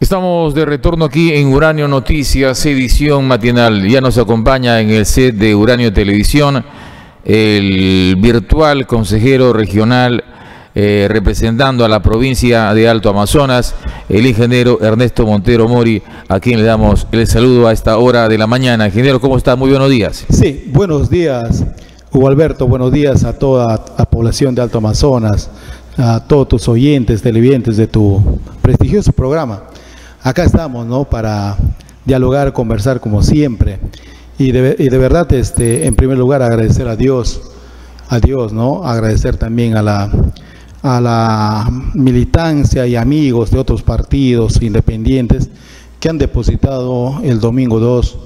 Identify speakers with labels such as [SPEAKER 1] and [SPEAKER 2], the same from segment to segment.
[SPEAKER 1] Estamos de retorno aquí en Uranio Noticias, edición matinal. Ya nos acompaña en el set de Uranio Televisión el virtual consejero regional eh, representando a la provincia de Alto Amazonas, el ingeniero Ernesto Montero Mori, a quien le damos el saludo a esta hora de la mañana. Ingeniero, ¿cómo está? Muy buenos días.
[SPEAKER 2] Sí, buenos días, Hugo Alberto. Buenos días a toda la población de Alto Amazonas, a todos tus oyentes, televidentes de tu prestigioso programa acá estamos, ¿no? Para dialogar, conversar como siempre. Y de, verdad, este, en primer lugar, agradecer a Dios, a Dios, ¿no? Agradecer también a la, a la militancia y amigos de otros partidos independientes que han depositado el domingo 2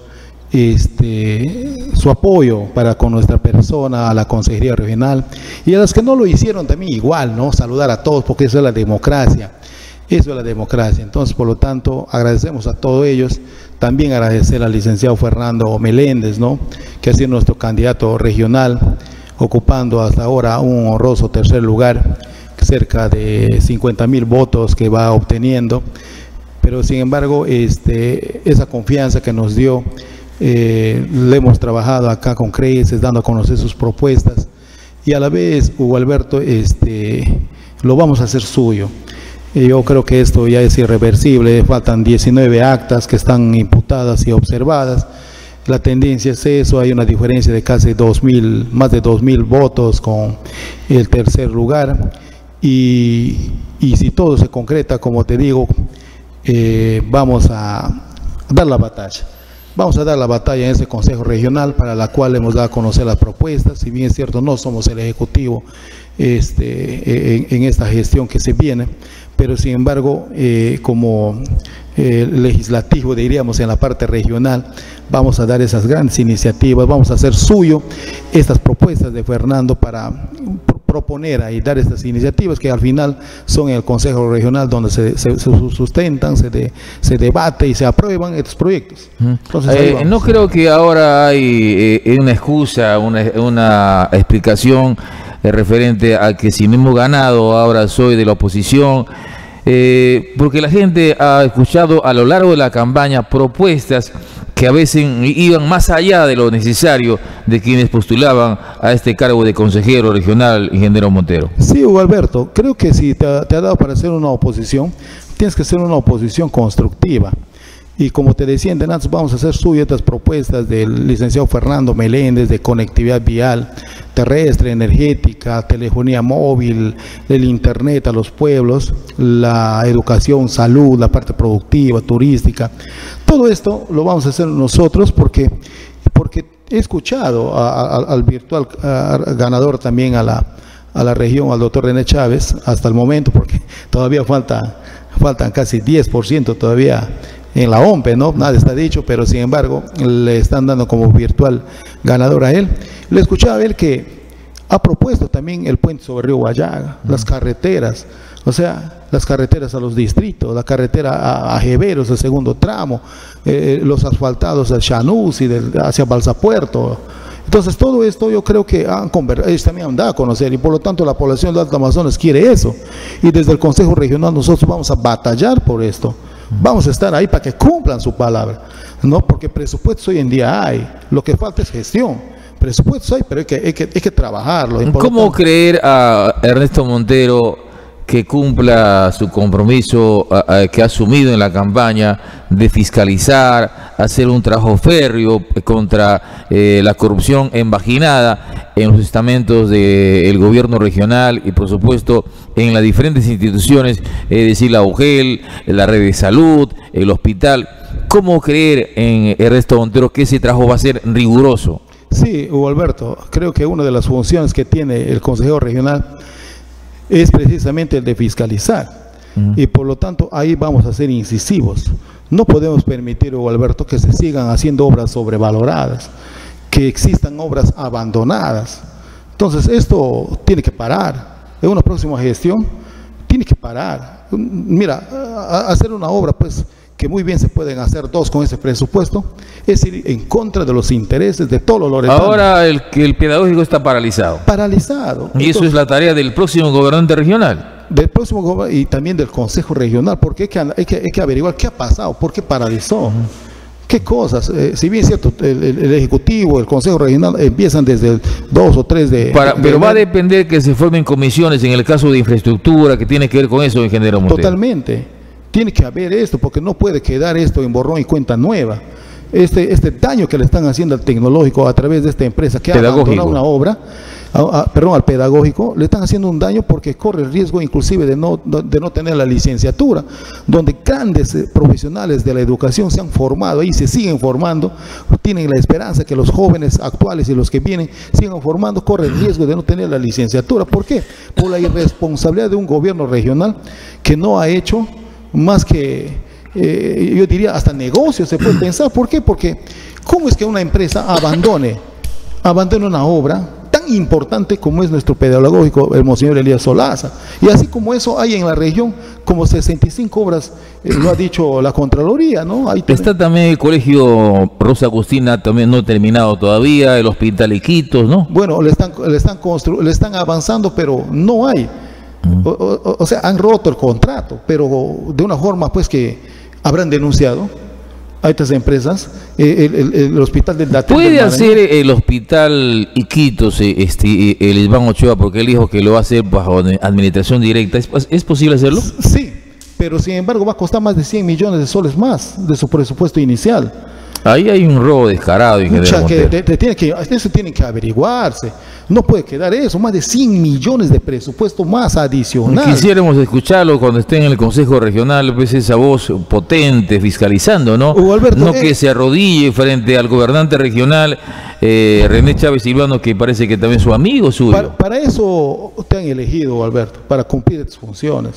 [SPEAKER 2] este, su apoyo para con nuestra persona, a la Consejería Regional, y a los que no lo hicieron también igual, ¿no? Saludar a todos, porque eso es la democracia. Eso es la democracia. Entonces, por lo tanto, agradecemos a todos ellos. También agradecer al licenciado Fernando Meléndez, ¿no? que ha sido nuestro candidato regional, ocupando hasta ahora un honroso tercer lugar, cerca de 50 mil votos que va obteniendo. Pero sin embargo, este, esa confianza que nos dio, eh, le hemos trabajado acá con Creces, dando a conocer sus propuestas. Y a la vez, Hugo Alberto, este, lo vamos a hacer suyo. Yo creo que esto ya es irreversible, faltan 19 actas que están imputadas y observadas. La tendencia es eso, hay una diferencia de casi 2.000, más de 2.000 votos con el tercer lugar. Y, si todo se concreta, como te digo, eh, vamos a dar la batalla. Vamos a dar la batalla en ese Consejo Regional para la cual hemos dado a conocer las propuestas. Si bien es cierto, no somos el Ejecutivo este, en, en esta gestión que se viene, pero sin embargo, eh, como eh, legislativo, diríamos, en la parte regional, vamos a dar esas grandes iniciativas, vamos a hacer suyo estas propuestas de Fernando para proponer y dar estas iniciativas que al final son en el Consejo Regional donde se, sustentan, se, se debate y se aprueban estos proyectos.
[SPEAKER 1] Eh, no creo que ahora hay una excusa, una, una explicación referente a que si me hemos ganado ahora soy de la oposición eh, porque la gente ha escuchado a lo largo de la campaña propuestas que a veces iban más allá de lo necesario de quienes postulaban a este cargo de consejero regional, ingeniero Montero.
[SPEAKER 2] Sí, Hugo Alberto, creo que si te, te ha dado para hacer una oposición, tienes que ser una oposición constructiva. Y como te decía antes, vamos a hacer suyas estas propuestas del licenciado Fernando Meléndez de conectividad vial terrestre, energética, telefonía móvil, el internet a los pueblos, la educación, salud, la parte productiva, turística. Todo esto lo vamos a hacer nosotros porque, porque he escuchado al virtual ganador también a la, a la región, al doctor René Chávez, hasta el momento, porque todavía falta, faltan casi 10% todavía en la OMPE, ¿no? Nada está dicho, pero sin embargo le están dando como virtual ganador a él. Le escuchaba a él que ha propuesto también el puente sobre Río Guayaga, las carreteras, o sea, las carreteras a los distritos, la carretera a, Jeveros, el segundo tramo, eh, los asfaltados al Chanús y hacia Balsapuerto. Entonces todo esto yo creo que han ellos también han dado a conocer y por lo tanto la población de Alto Amazonas quiere eso. Y desde el Consejo Regional nosotros vamos a batallar por esto. Vamos a estar ahí para que cumplan su palabra. No, porque presupuestos hoy en día hay. Lo que falta es gestión. Presupuestos hay, pero hay que, hay que, hay que trabajarlo.
[SPEAKER 1] ¿Cómo creer a Ernesto Montero que cumpla su compromiso que ha asumido en la campaña de fiscalizar, hacer un trabajo férreo contra eh, la corrupción embaginada en los estamentos del gobierno regional y por supuesto en las diferentes instituciones, es decir, la UGEL, la red de salud, el hospital. ¿Cómo creer en Ernesto Montero que ese trabajo va a ser riguroso?
[SPEAKER 2] Sí, Hugo Alberto, creo que una de las funciones que tiene el consejero regional es precisamente el de fiscalizar. Y por lo tanto ahí vamos a ser incisivos. No podemos permitir, Hugo Alberto, que se sigan haciendo obras sobrevaloradas, que existan obras abandonadas. Entonces esto tiene que parar. En una próxima gestión tiene que parar. Mira, hacer una obra pues que muy bien se pueden hacer dos con ese presupuesto, es ir en contra de los intereses de todos los loretanos.
[SPEAKER 1] Ahora el, el pedagógico está paralizado.
[SPEAKER 2] Paralizado.
[SPEAKER 1] Y eso es la tarea del próximo gobernante regional.
[SPEAKER 2] del próximo y también del Consejo Regional, porque hay que, hay que, hay que averiguar qué ha pasado, por qué paralizó. ¿Qué cosas? Eh, si bien es cierto, el, Ejecutivo, el Consejo Regional empiezan desde el 2 o 3 de...
[SPEAKER 1] pero va a depender que se formen comisiones en el caso de infraestructura, que tiene que ver con eso, ingeniero Montero.
[SPEAKER 2] Totalmente. Tiene que haber esto, porque no puede quedar esto en borrón y cuenta nueva. Este, este daño que le están haciendo al tecnológico a través de esta empresa que ha abandonado una obra, perdón, al pedagógico, le están haciendo un daño porque corre el riesgo inclusive de no, de no tener la licenciatura, donde grandes eh, profesionales de la educación se han formado y se siguen formando, tienen la esperanza que los jóvenes actuales y los que vienen sigan formando, corre el riesgo de no tener la licenciatura. ¿Por qué? Por la irresponsabilidad de un gobierno regional que no ha hecho más que, eh, yo diría, hasta negocios se puede pensar. ¿Por qué? Porque ¿cómo es que una empresa abandone, abandone una obra tan importante como es nuestro pedagógico, el Monseñor Elías Solaza. Y así como eso hay en la región como 65 obras, eh, lo ha dicho la Contraloría, ¿no?
[SPEAKER 1] Está también el colegio Rosa Agustina, también no terminado todavía, el hospital Iquitos, ¿no?
[SPEAKER 2] Bueno, le están, le están, le están avanzando, pero no hay. O sea, han roto el contrato, pero de una forma pues que habrán denunciado a estas empresas, eh, el, hospital del
[SPEAKER 1] Datel ¿Puede hacer el hospital Iquitos, eh, este, el Iván Ochoa, porque él dijo que lo va a hacer bajo administración directa? ¿Es, posible hacerlo?
[SPEAKER 2] Sí, pero sin embargo va a costar más de 100 millones de soles más de su presupuesto inicial.
[SPEAKER 1] Ahí hay un robo descarado.
[SPEAKER 2] Mucha que, tiene que, eso tiene que averiguarse. No puede quedar eso, más de 100 millones de presupuesto más adicional.
[SPEAKER 1] Quisiéramos escucharlo cuando esté en el Consejo Regional, pues esa voz potente, fiscalizando, ¿no? no eh, que se arrodille frente al gobernante regional, eh, René Chávez Silvano, que parece que también es su amigo suyo.
[SPEAKER 2] Para, eso te han elegido, Alberto, para cumplir tus funciones.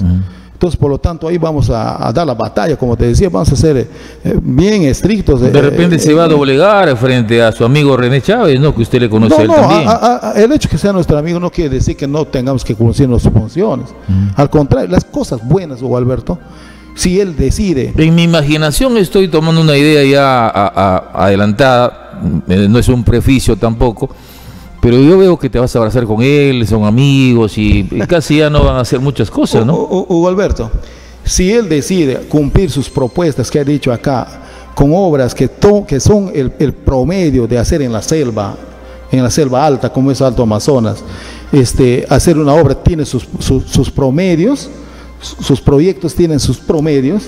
[SPEAKER 2] Entonces, por lo tanto, ahí vamos a, dar la batalla, como te decía, vamos a ser eh, bien estrictos.
[SPEAKER 1] De repente se va a doblegar frente a su amigo René Chávez, ¿no? Que usted le conoce no, no, también.
[SPEAKER 2] el hecho de que sea nuestro amigo no quiere decir que no tengamos que cumplir nuestras funciones. Al contrario, las cosas buenas, Hugo Alberto, si él decide.
[SPEAKER 1] En mi imaginación estoy tomando una idea ya adelantada, eh, no es un preficio tampoco pero yo veo que te vas a abrazar con él, son amigos y, casi ya no van a hacer muchas cosas, ¿no?
[SPEAKER 2] Hugo Alberto, si él decide cumplir sus propuestas que ha dicho acá, con obras que, que son el, promedio de hacer en la selva, en la selva alta, como es Alto Amazonas, este, hacer una obra tiene sus, sus promedios, sus proyectos tienen sus promedios,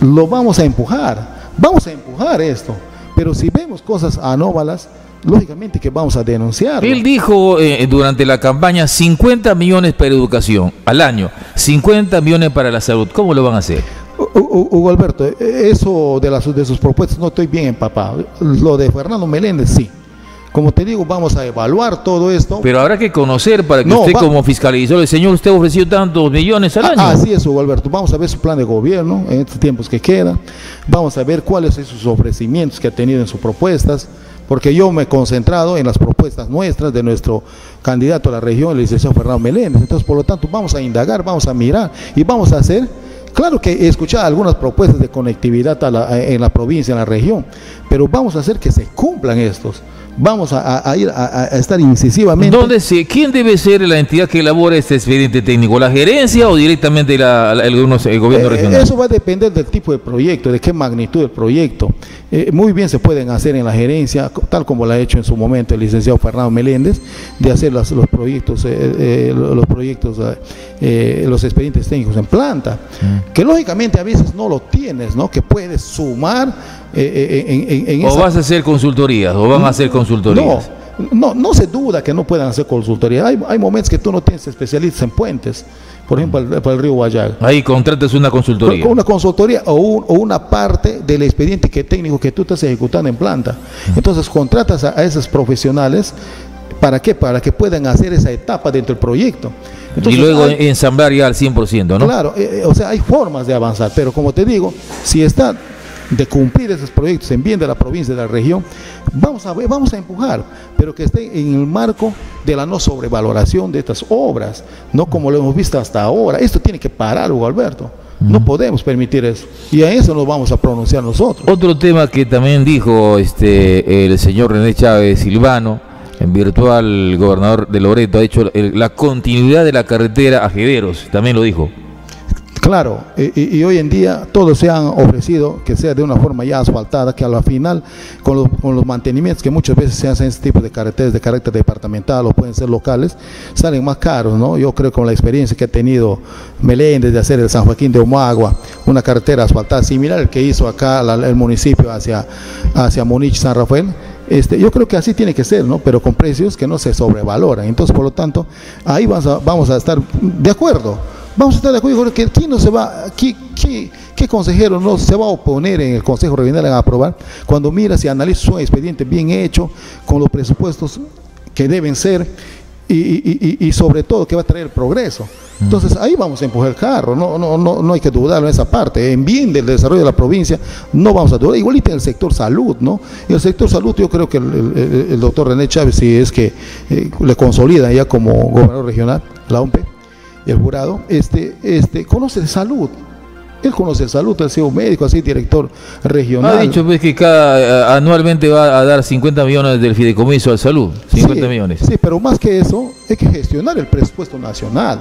[SPEAKER 2] lo vamos a empujar, vamos a empujar esto. Pero si vemos cosas anómalas, lógicamente que vamos a denunciar.
[SPEAKER 1] Él dijo eh, durante la campaña 50 millones para educación al año, 50 millones para la salud. ¿Cómo lo van a hacer?
[SPEAKER 2] Hugo Alberto, eh, eso de, las, de sus propuestas no estoy bien empapado. Lo de Fernando Meléndez sí. Como te digo, vamos a evaluar todo esto.
[SPEAKER 1] Pero habrá que conocer para que usted como fiscalizador, señor, usted ofreció tantos millones al ah, año.
[SPEAKER 2] Así es, Hugo Alberto. Vamos a ver su plan de gobierno en estos tiempos que quedan. Vamos a ver cuáles son sus ofrecimientos que ha tenido en sus propuestas porque yo me he concentrado en las propuestas nuestras de nuestro candidato a la región, el licenciado Fernando Meléndez. Entonces, por lo tanto, vamos a indagar, vamos a mirar y vamos a hacer, claro que he escuchado algunas propuestas de conectividad en la provincia, en la región, pero vamos a hacer que se cumplan estos vamos a, ir a, estar incisivamente.
[SPEAKER 1] ¿Dónde se, ¿Quién debe ser la entidad que elabora este expediente técnico? ¿La gerencia o directamente el, gobierno eh, regional?
[SPEAKER 2] Eso va a depender del tipo de proyecto, de qué magnitud del proyecto. Eh, muy bien se pueden hacer en la gerencia, tal como lo ha hecho en su momento el licenciado Fernando Meléndez, de hacer los proyectos, eh, los proyectos, los expedientes técnicos en planta, mm. que lógicamente a veces no lo tienes, ¿no? Que puedes sumar
[SPEAKER 1] en, o vas a hacer consultorías, o van a hacer consultorías.
[SPEAKER 2] No, no, se duda que no puedan hacer consultorías. Hay, hay momentos que tú no tienes especialistas en puentes, por ejemplo, para el, río Guayaga.
[SPEAKER 1] Ahí contratas una consultoría.
[SPEAKER 2] Una consultoría o, una parte del expediente que, técnico que tú estás ejecutando en planta. Entonces contratas a, esos profesionales ¿Para qué? Para que puedan hacer esa etapa dentro del proyecto.
[SPEAKER 1] y luego ensamblar ya al 100%, ¿no?
[SPEAKER 2] Claro, eh, eh, o sea, hay formas de avanzar, pero como te digo, si está de cumplir esos proyectos en bien de la provincia, de la región, vamos a, vamos a empujar, pero que esté en el marco de la no sobrevaloración de estas obras, no como lo hemos visto hasta ahora. Esto tiene que parar, Hugo Alberto. No podemos permitir eso. Y a eso nos vamos a pronunciar nosotros.
[SPEAKER 1] Otro tema que también dijo este el señor René Chávez Silvano en virtual gobernador de Loreto ha dicho la continuidad de la carretera a Jederos, también lo dijo.
[SPEAKER 2] Claro, y, hoy en día todos se han ofrecido que sea de una forma ya asfaltada, que a la final, con los, mantenimientos que muchas veces se hacen en este tipo de carreteras de carácter departamental o pueden ser locales, salen más caros, ¿no? Yo creo que con la experiencia que ha tenido Meléndez de hacer el San Joaquín de Omagua, una carretera asfaltada similar al que hizo acá el municipio hacia, hacia Munich, San Rafael, este, yo creo que así tiene que ser, ¿no? Pero con precios que no se sobrevaloran. Entonces, por lo tanto, ahí vamos a, vamos a estar de acuerdo Vamos a estar de acuerdo que quién no se va, qué, qué, consejero no se va a oponer en el Consejo Regional a aprobar cuando mira y analiza un expediente bien hecho, con los presupuestos que deben ser y, sobre todo que va a traer progreso. Entonces ahí vamos a empujar el carro, no, no, no, no hay que dudarlo en esa parte. En bien del desarrollo de la provincia no vamos a dudar. Igualito en el sector salud, ¿no? En el sector salud yo creo que el, doctor René Chávez, si es que eh, le consolida ya como gobernador regional, la OMPE, el jurado, este, este, conoce de salud. Él conoce salud, ha sido médico, así director regional.
[SPEAKER 1] Ha dicho pues, que cada eh, anualmente va a dar 50 millones del fideicomiso a salud, 50 millones.
[SPEAKER 2] Sí, pero más que eso, hay que gestionar el presupuesto nacional.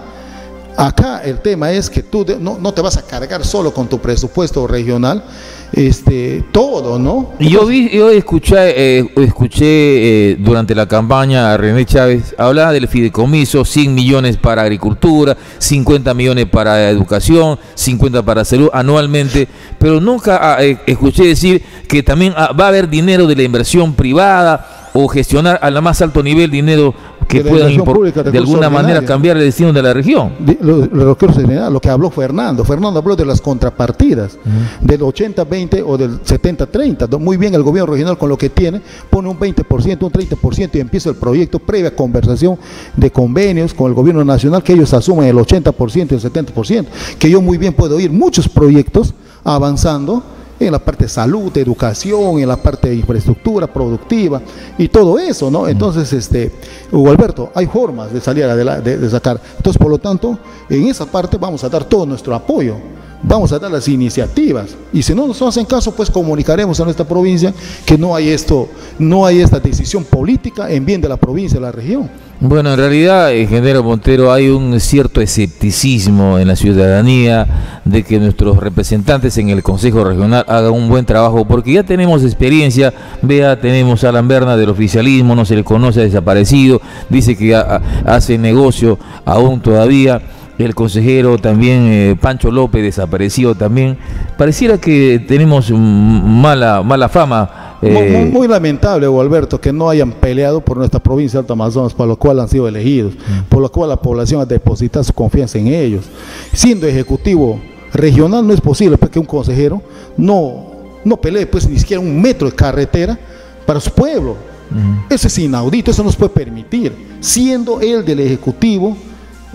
[SPEAKER 2] Acá el tema es que tú no, no te vas a cargar solo con tu presupuesto regional, este, todo, ¿no?
[SPEAKER 1] Yo vi, yo escuché, eh, escuché eh, durante la campaña a René Chávez hablar del fideicomiso, 100 millones para agricultura, 50 millones para educación, 50 para salud anualmente, pero nunca ah, eh, escuché decir que también ah, va a haber dinero de la inversión privada o gestionar a la más alto nivel dinero que pueda de alguna manera cambiar el destino de la región.
[SPEAKER 2] Lo, lo, que habló Fernando, Fernando habló de las contrapartidas, del 80-20 o del 70-30. Muy bien el gobierno regional con lo que tiene, pone un 20%, un 30% y empieza el proyecto previa conversación de convenios con el gobierno nacional que ellos asumen el 80% y el 70%, que yo muy bien puedo oír muchos proyectos avanzando en la parte de salud, educación, en la parte de infraestructura productiva y todo eso, ¿no? Entonces, este, Hugo Alberto, hay formas de salir adelante, de, sacar. Entonces, por lo tanto, en esa parte vamos a dar todo nuestro apoyo vamos a dar las iniciativas y si no nos hacen caso pues comunicaremos a nuestra provincia que no hay esto no hay esta decisión política en bien de la provincia de la región
[SPEAKER 1] bueno, en realidad, ingeniero Montero, hay un cierto escepticismo en la ciudadanía de que nuestros representantes en el Consejo Regional hagan un buen trabajo, porque ya tenemos experiencia, vea, tenemos a Alan Berna del oficialismo, no se le conoce, ha desaparecido, dice que hace negocio aún todavía. El consejero también eh, Pancho López desaparecido también. Pareciera que tenemos mala mala fama
[SPEAKER 2] eh, muy, lamentable, Alberto, que no hayan peleado por nuestra provincia de Alto Amazonas, por lo cual han sido elegidos, mm. por lo cual la población ha depositado su confianza en ellos. Siendo ejecutivo regional no es posible pues, que un consejero no, no pelee pues ni siquiera un metro de carretera para su pueblo. Mm. Eso es inaudito, eso no se puede permitir. Siendo él del ejecutivo,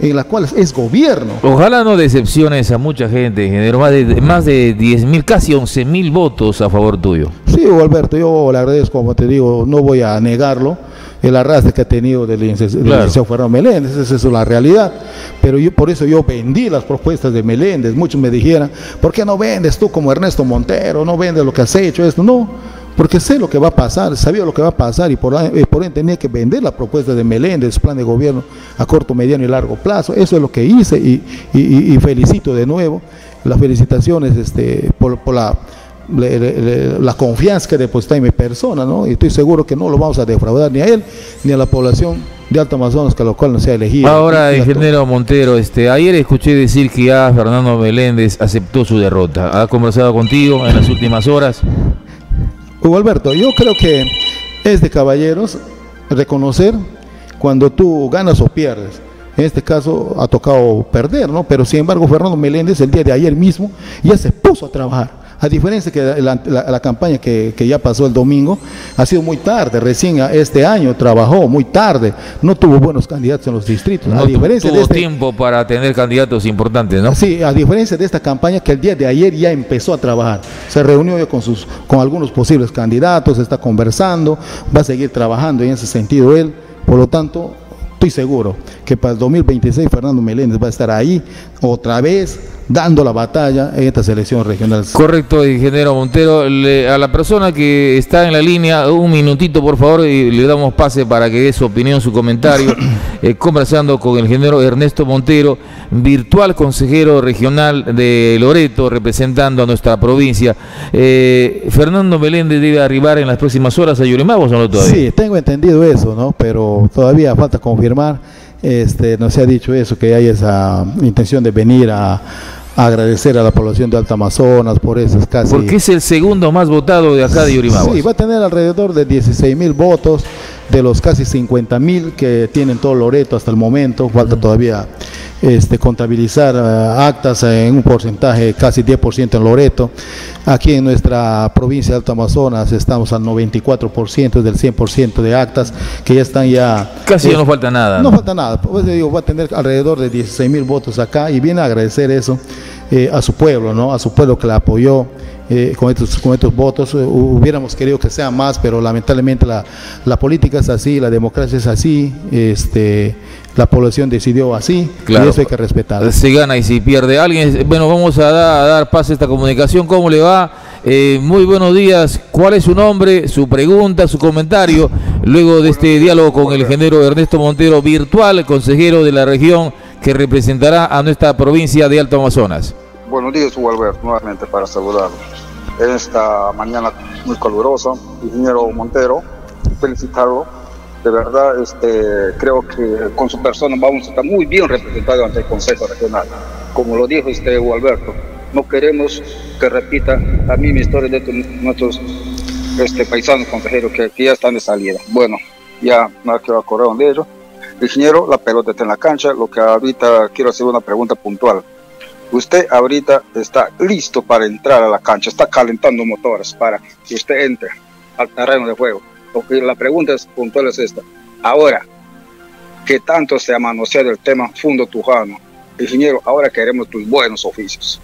[SPEAKER 2] en la cual es gobierno.
[SPEAKER 1] Ojalá no decepciones a mucha gente, ingeniero, más de, más de 10 mil, casi 11 mil votos a favor tuyo.
[SPEAKER 2] Sí, Alberto, yo le agradezco, como te digo, no voy a negarlo, el arrastre que ha tenido del licenciado Fernando Meléndez, esa es la realidad, pero yo por eso yo vendí las propuestas de Meléndez, muchos me dijeron, ¿por qué no vendes tú como Ernesto Montero, no vendes lo que has hecho, esto? No, porque sé lo que va a pasar, sabía lo que va a pasar y por, eh, por ende tenía que vender la propuesta de Meléndez, plan de gobierno a corto, mediano y largo plazo. Eso es lo que hice y, felicito de nuevo. Las felicitaciones este, por, la, la confianza que deposita en mi persona, ¿no? Y estoy seguro que no lo vamos a defraudar ni a él ni a la población de Alto Amazonas, que a lo cual no se ha elegido.
[SPEAKER 1] Ahora, ingeniero Montero, este, ayer escuché decir que ya Fernando Meléndez aceptó su derrota. ¿Ha conversado contigo en las últimas horas?
[SPEAKER 2] Hugo Alberto, yo creo que es de caballeros reconocer cuando tú ganas o pierdes. En este caso ha tocado perder, ¿no? Pero sin embargo, Fernando Meléndez el día de ayer mismo ya se puso a trabajar. A diferencia que la, campaña que, ya pasó el domingo ha sido muy tarde, recién este año trabajó muy tarde, no tuvo buenos candidatos en los distritos.
[SPEAKER 1] No a diferencia tuvo de este tiempo para tener candidatos importantes, ¿no?
[SPEAKER 2] Sí, a diferencia de esta campaña que el día de ayer ya empezó a trabajar, se reunió con, sus, con algunos posibles candidatos, está conversando, va a seguir trabajando en ese sentido él, por lo tanto estoy seguro que para el 2026 Fernando Meléndez va a estar ahí otra vez dando la batalla en esta selección regional.
[SPEAKER 1] Correcto, ingeniero Montero. a la persona que está en la línea, un minutito por favor, y le damos pase para que dé su opinión, su comentario, eh, conversando con el ingeniero Ernesto Montero, virtual consejero regional de Loreto, representando a nuestra provincia. Eh, Fernando Meléndez debe arribar en las próximas horas a Yurimabo,
[SPEAKER 2] ¿no todavía? Sí, tengo entendido eso, ¿no? Pero todavía falta confirmar. Este, no se ha dicho eso, que hay esa intención de venir a, agradecer a la población de Alta Amazonas por esas casi...
[SPEAKER 1] Porque es el segundo más votado de acá de Yurimagua.
[SPEAKER 2] Sí, va a tener alrededor de 16 mil votos de los casi 50 mil que tienen todo Loreto hasta el momento. Falta todavía este, contabilizar eh, actas en un porcentaje casi 10% en Loreto. Aquí en nuestra provincia de Alto Amazonas estamos al 94% del 100% de actas que ya están ya...
[SPEAKER 1] Casi ya no falta nada.
[SPEAKER 2] No, falta nada. Pues digo, va a tener alrededor de 16 mil votos acá y viene a agradecer eso eh, a su pueblo, ¿no? A su pueblo que la apoyó eh, con, estos, con estos votos. Eh, hubiéramos querido que sea más, pero lamentablemente la, la, política es así, la democracia es así, este, la población decidió así claro. y eso hay que respetar.
[SPEAKER 1] Se gana y si pierde alguien. Bueno, vamos a, dar, a dar paso a esta comunicación. ¿Cómo le va? muy buenos días. ¿Cuál es su nombre, su pregunta, su comentario? Luego de este diálogo con el ingeniero Ernesto Montero, virtual, consejero de la región que representará a nuestra provincia de Alto Amazonas.
[SPEAKER 3] Buenos días, Hugo Alberto, nuevamente para saludarlo. En esta mañana muy calurosa, ingeniero Montero, felicitarlo. De verdad, este, creo que con su persona vamos a estar muy bien representados ante el Consejo Regional. Como lo dijo usted, Hugo Alberto, no queremos que repita la misma historia de nuestros este, paisanos consejeros que, que ya están de salida. Bueno, ya no quiero acordar de ellos Ingeniero, la pelota está en la cancha. Lo que ahorita quiero hacer una pregunta puntual. Usted ahorita está listo para entrar a la cancha, está calentando motores para que usted entre al terreno de juego. Porque la pregunta es, puntual es esta. Ahora, que tanto se ha manoseado el tema Fundo Tujano, ingeniero, ahora queremos tus buenos oficios.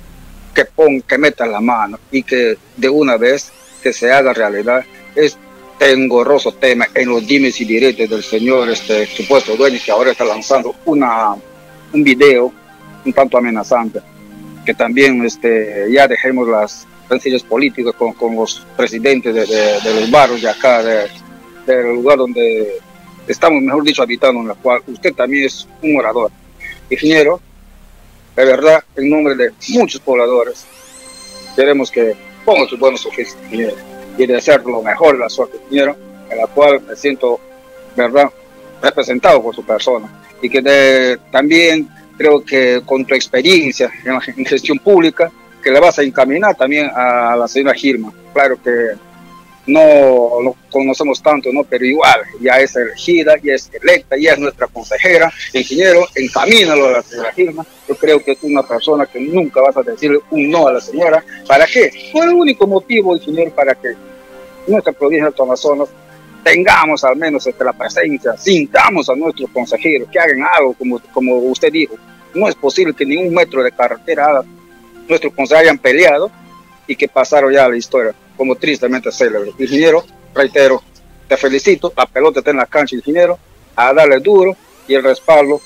[SPEAKER 3] Que pon, que metan la mano y que de una vez que se haga realidad es engorroso tema en los dimes y diretes del señor este supuesto dueño que ahora está lanzando una, un video un tanto amenazante que también este, ya dejemos las rencillas políticas con, con, los presidentes de, de, los barrios de acá, del lugar donde estamos, mejor dicho, habitando, en la cual usted también es un morador. Ingeniero, de verdad, en nombre de muchos pobladores, queremos que ponga sus buenos oficios, ingeniero y de hacer lo mejor la suerte ingeniero, en la cual me siento, ¿verdad?, representado por su persona. Y que también creo que con tu experiencia en, gestión pública, que le vas a encaminar también a la señora Gilma. Claro que no lo conocemos tanto, ¿no? Pero igual, ya es elegida, ya es electa, ya es nuestra consejera, ingeniero, encamínalo a la señora Gilma. Yo creo que es una persona que nunca vas a decirle un no a la señora. ¿Para qué? Fue el único motivo, ingeniero, para que nuestra provincia de Amazonas tengamos al menos la presencia, sintamos a nuestros consejeros que hagan algo, como, como usted dijo. No es posible que ni un metro de carretera nuestros consejeros hayan peleado y que pasaron ya a la historia como tristemente célebre. Ingeniero, reitero, te felicito, la pelota está en la cancha, ingeniero, a darle duro y el respaldo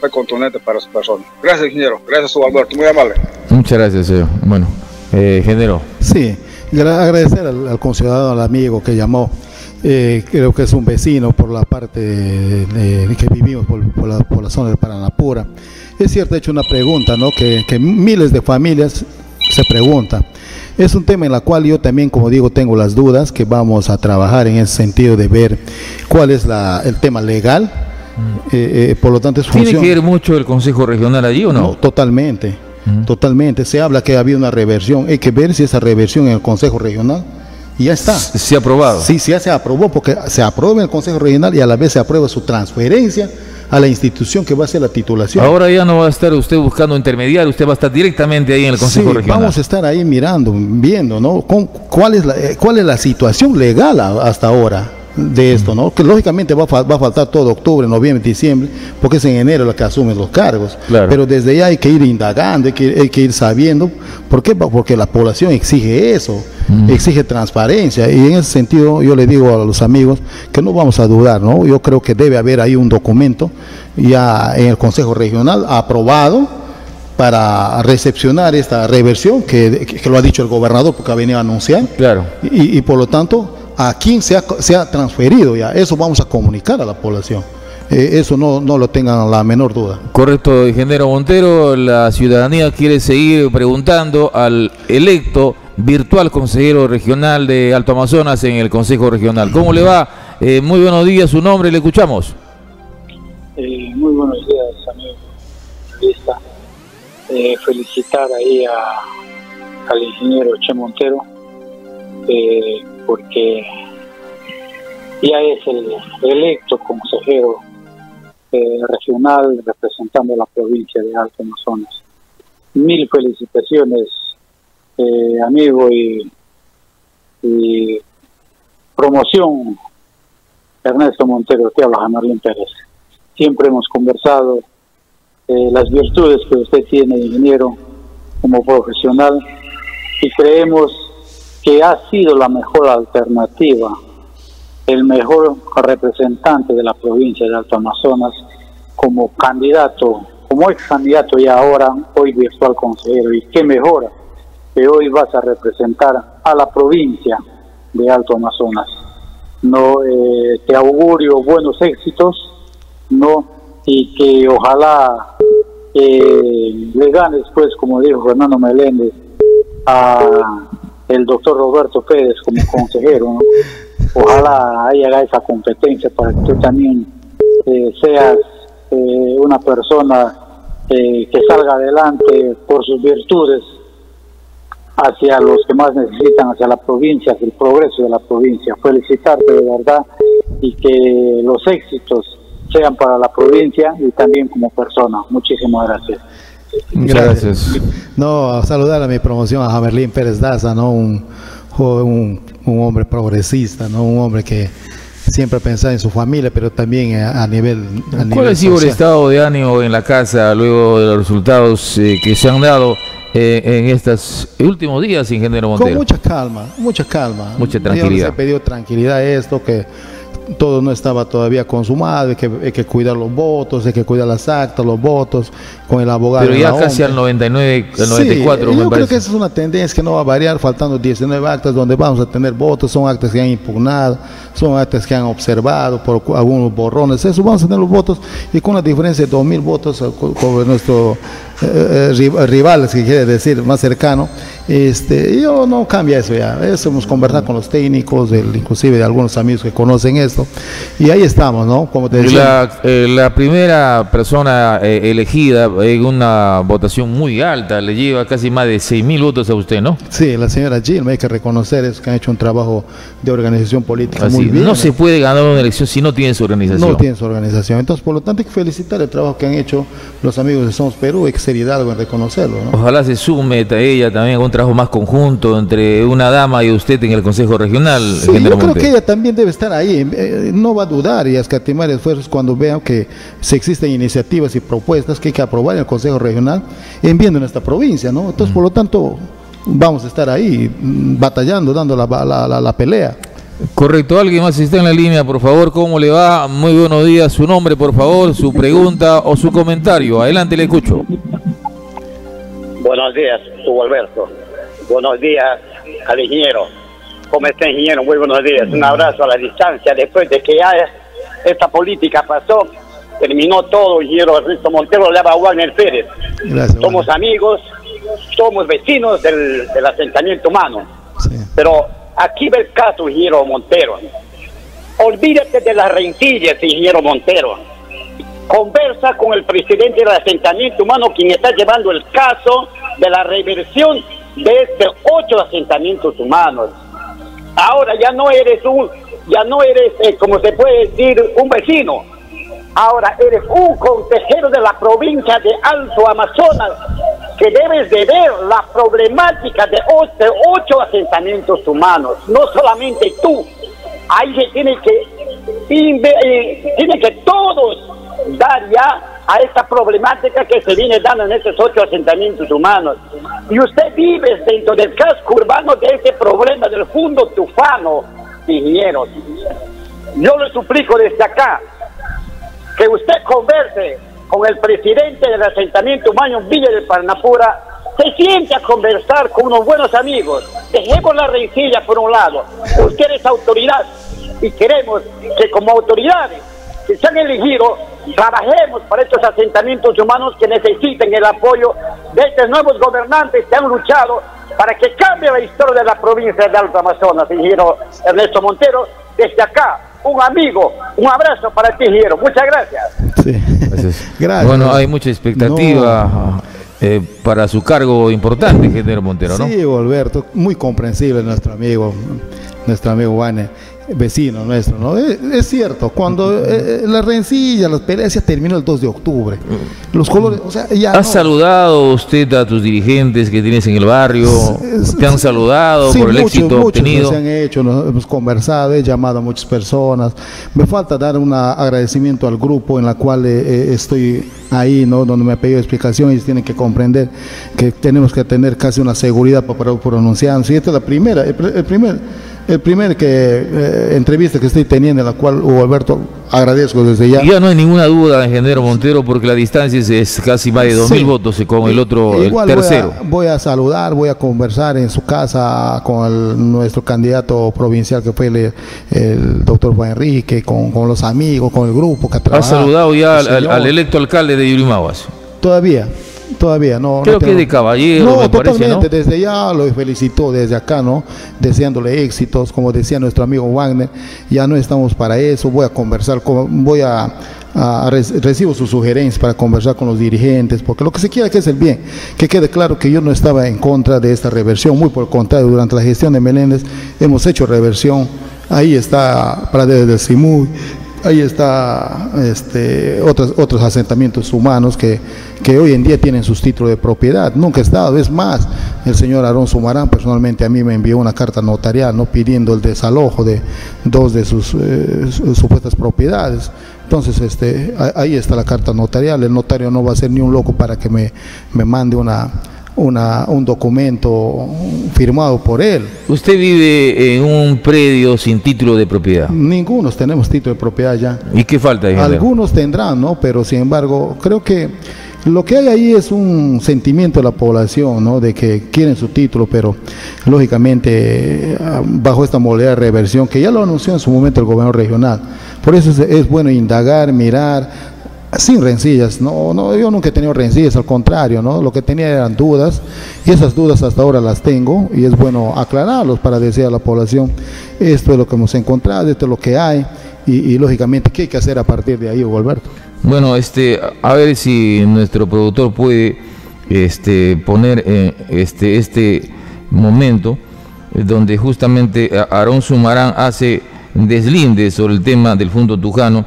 [SPEAKER 3] fue contundente para su persona. Gracias, ingeniero. Gracias, su Alberto. Muy amable.
[SPEAKER 1] Muchas gracias, señor. Bueno, eh, ingeniero.
[SPEAKER 2] Sí, agradecer al, al conciudadano, al amigo que llamó. Eh, creo que es un vecino por la parte de, que vivimos, por, la, por, la, zona de Paranapura. Es cierto, he hecho una pregunta, ¿no? Que, que miles de familias se preguntan. Es un tema en el cual yo también, como digo, tengo las dudas que vamos a trabajar en ese sentido de ver cuál es la, el tema legal. Mm. Eh, eh, por lo tanto, es
[SPEAKER 1] ¿Tiene que ver mucho el Consejo Regional allí o no? no
[SPEAKER 2] totalmente, mm. totalmente. Se habla que había una reversión. Hay que ver si esa reversión en el Consejo Regional y ya está.
[SPEAKER 1] ¿Se ha aprobado?
[SPEAKER 2] Sí, sí, ya se aprobó porque se aprueba en el Consejo Regional y a la vez se aprueba su transferencia a la institución que va a hacer la titulación.
[SPEAKER 1] Ahora ya no va a estar usted buscando intermediario, usted va a estar directamente ahí en el Consejo sí, Regional.
[SPEAKER 2] Vamos a estar ahí mirando, viendo, ¿no? ¿Cuál es la, eh, cuál es la situación legal hasta ahora? De esto, ¿no? Que lógicamente va a, va a, faltar todo octubre, noviembre, diciembre, porque es en enero la que asumen los cargos. Pero desde ya hay que ir indagando, hay que, hay que ir sabiendo. ¿Por qué? Porque la población exige eso, exige transparencia. Y en ese sentido yo le digo a los amigos que no vamos a dudar, ¿no? Yo creo que debe haber ahí un documento ya en el Consejo Regional aprobado para recepcionar esta reversión que, que, lo ha dicho el gobernador porque ha venido a anunciar.
[SPEAKER 1] Claro.
[SPEAKER 2] Y, y por lo tanto a quién se ha, se ha transferido ya. Eso vamos a comunicar a la población. Eh, eso no, no lo tengan la menor duda.
[SPEAKER 1] Correcto, ingeniero Montero. La ciudadanía quiere seguir preguntando al electo virtual consejero regional de Alto Amazonas en el Consejo Regional. ¿Cómo le va? Eh, muy buenos días, su nombre, le escuchamos.
[SPEAKER 4] Eh, muy buenos días, amigo. Eh, felicitar ahí a, al ingeniero Che Montero eh, porque ya es el electo consejero eh, regional representando la provincia de Alto Amazonas. Mil felicitaciones, eh, amigo, y, y, promoción, Ernesto Montero, te habla Marlene Pérez. Siempre hemos conversado eh, las virtudes que usted tiene, ingeniero, como profesional, y creemos que ha sido la mejor alternativa, el mejor representante de la provincia de Alto Amazonas como candidato, como ex candidato y ahora hoy virtual consejero. Y qué mejor que hoy vas a representar a la provincia de Alto Amazonas. No eh, te augurio buenos éxitos, no y que ojalá eh, le ganes pues como dijo Fernando Meléndez a el doctor Roberto Pérez como consejero. Ojalá haya esa competencia para que tú también eh, seas eh, una persona eh, que salga adelante por sus virtudes hacia los que más necesitan, hacia la provincia, hacia el progreso de la provincia. Felicitarte de verdad y que los éxitos sean para la provincia y también como persona. Muchísimas gracias.
[SPEAKER 2] Gracias. No, saludar a mi promoción a Jamerlín Pérez Daza, ¿no? Un, un, un, hombre progresista, ¿no? Un hombre que siempre pensaba en su familia, pero también a, nivel a
[SPEAKER 1] ¿Cuál ha sido el estado de ánimo en la casa luego de los resultados eh, que se han dado eh, en estos últimos días, ingeniero Montero?
[SPEAKER 2] Con mucha calma, mucha calma.
[SPEAKER 1] Mucha tranquilidad.
[SPEAKER 2] Se pedido tranquilidad esto, que todo no estaba todavía consumado, hay que, hay que cuidar los votos, hay que cuidar las actas, los votos, con el abogado.
[SPEAKER 1] Pero ya casi al 99, al 94,
[SPEAKER 2] sí, yo creo que esa es una tendencia que no va a variar, faltando 19 actas donde vamos a tener votos, son actas que han impugnado, son actas que han observado por algunos borrones, eso vamos a tener los votos y con una diferencia de 2.000 votos sobre nuestro eh, eh, rivales, que quiere decir más cercano, este, yo no cambia eso ya, eso hemos conversado con los técnicos, el, inclusive de algunos amigos que conocen esto, y ahí estamos, ¿no?
[SPEAKER 1] Como te decía. La, eh, la primera persona eh, elegida en una votación muy alta, le lleva casi más de 6 mil votos a usted, ¿no?
[SPEAKER 2] Sí, la señora Gilma, hay que reconocer eso, que han hecho un trabajo de organización política muy bien.
[SPEAKER 1] No se puede ganar una elección si no tiene su organización.
[SPEAKER 2] No tiene su organización, entonces por lo tanto hay que felicitar el trabajo que han hecho los amigos de Somos Perú, que seriedad en reconocerlo. ¿no?
[SPEAKER 1] Ojalá se sume a ella también a un trabajo más conjunto entre una dama y usted en el Consejo Regional.
[SPEAKER 2] Sí, yo creo que ella también debe estar ahí, eh, no va a dudar y a escatimar esfuerzos cuando vean que se existen iniciativas y propuestas que hay que aprobar en el Consejo Regional enviando en esta provincia, ¿no? Entonces, por lo tanto, vamos a estar ahí mm, batallando, dando la, la, la, la pelea.
[SPEAKER 1] Correcto, alguien más está en la línea, por favor, ¿cómo le va? Muy buenos días, su nombre, por favor, su pregunta o su comentario. Adelante, le escucho.
[SPEAKER 5] Buenos días, Hugo Alberto. Buenos días al ingeniero. ¿Cómo está, ingeniero? Muy buenos días. Un abrazo a la distancia. Después de que ya esta política pasó, terminó todo, ingeniero Ernesto Montero le a Wagner Pérez. Gracias, somos amigos, somos vecinos del, del asentamiento humano. Sí. Pero aquí ve el caso, ingeniero Montero. Olvídate de las rencillas, ingeniero Montero conversa con el presidente del asentamiento humano, quien está llevando el caso de la reversión de estos ocho asentamientos humanos. Ahora ya no eres un, ya no eres, eh, como se puede decir, un vecino. Ahora eres un consejero de la provincia de Alto Amazonas que debes de ver la problemática de ocho asentamientos humanos. No solamente tú, ahí se tiene que, eh, tiene que todos dar ya a esta problemática que se viene dando en estos ocho asentamientos humanos. Y usted vive dentro del casco urbano de ese problema del fondo tufano, ingenieros. Yo le suplico desde acá que usted converse con el presidente del asentamiento humano Villa de Parnapura, se siente a conversar con unos buenos amigos. Dejemos la rencilla por un lado. Usted es autoridad y queremos que como autoridades que se han elegido trabajemos para estos asentamientos humanos que necesiten el apoyo de estos nuevos gobernantes que han luchado para que cambie la historia de la provincia de Alto Amazonas, ingeniero Ernesto Montero, desde acá, un amigo, un abrazo para ti, ingeniero. Muchas gracias.
[SPEAKER 1] Sí. Gracias. Bueno, hay mucha expectativa. Eh, para su cargo importante, ingeniero Montero, ¿no?
[SPEAKER 2] Sí, Alberto, muy comprensible nuestro amigo, nuestro amigo Vane vecino nuestro, ¿no? Es, cierto, cuando eh, eh, la rencilla, las peleas ya terminó el 2 de octubre. Los colores, o sea, ya.
[SPEAKER 1] ¿Has saludado usted a tus dirigentes que tienes en el barrio? ¿Te han saludado por el éxito
[SPEAKER 2] muchos
[SPEAKER 1] obtenido?
[SPEAKER 2] se han hecho, hemos conversado, he llamado a muchas personas. Me falta dar un agradecimiento al grupo en la cual eh, estoy ahí, ¿no? Donde me ha pedido explicación, y tienen que comprender que tenemos que tener casi una seguridad para pronunciarnos. Y esta es la primera, el primer el primer que eh, entrevista que estoy teniendo, en la cual Hugo Alberto agradezco desde ya.
[SPEAKER 1] Ya no hay ninguna duda, ingeniero Montero, porque la distancia es, casi más de 2.000 votos con el otro, el tercero.
[SPEAKER 2] Voy a, saludar, voy a conversar en su casa con nuestro candidato provincial que fue el, doctor Juan Enrique, con, los amigos, con el grupo que
[SPEAKER 1] ha ¿Ha saludado ya al, al, electo alcalde de Yurimaguas?
[SPEAKER 2] Todavía. Todavía no.
[SPEAKER 1] Creo que de caballero. No, totalmente.
[SPEAKER 2] Desde ya lo felicitó, desde acá, ¿no? Deseándole éxitos, como decía nuestro amigo Wagner. Ya no estamos para eso. Voy a conversar, con, voy a, recibo sus sugerencias para conversar con los dirigentes, porque lo que se quiere que es el bien. Que quede claro que yo no estaba en contra de esta reversión. Muy por el contrario, durante la gestión de Meléndez hemos hecho reversión. Ahí está Pradera del Simú, ahí está este, otros, otros asentamientos humanos que, que hoy en día tienen sus títulos de propiedad. Nunca he estado, es más, el señor Aarón Sumarán personalmente a mí me envió una carta notarial ¿no? pidiendo el desalojo de dos de sus eh, supuestas propiedades. Entonces, este, ahí está la carta notarial. El notario no va a ser ni un loco para que me, me mande una, una, un documento firmado por él.
[SPEAKER 1] ¿Usted vive en un predio sin título de propiedad?
[SPEAKER 2] Ninguno tenemos título de propiedad ya.
[SPEAKER 1] ¿Y qué falta?
[SPEAKER 2] Algunos tendrán, ¿no? Pero sin embargo, creo que lo que hay ahí es un sentimiento de la población, ¿no? De que quieren su título, pero lógicamente bajo esta modalidad de reversión, que ya lo anunció en su momento el gobierno regional. Por eso es, es bueno indagar, mirar, sin rencillas, no, no, yo nunca he tenido rencillas, al contrario, ¿no? Lo que tenía eran dudas y esas dudas hasta ahora las tengo y es bueno aclararlos para decir a la población esto es lo que hemos encontrado, esto es lo que hay y, lógicamente qué hay que hacer a partir de ahí, Hugo.
[SPEAKER 1] Bueno, este, a ver si nuestro productor puede este, poner en este, este momento eh, donde justamente Aarón Sumarán hace deslinde sobre el tema del Fondo Tujano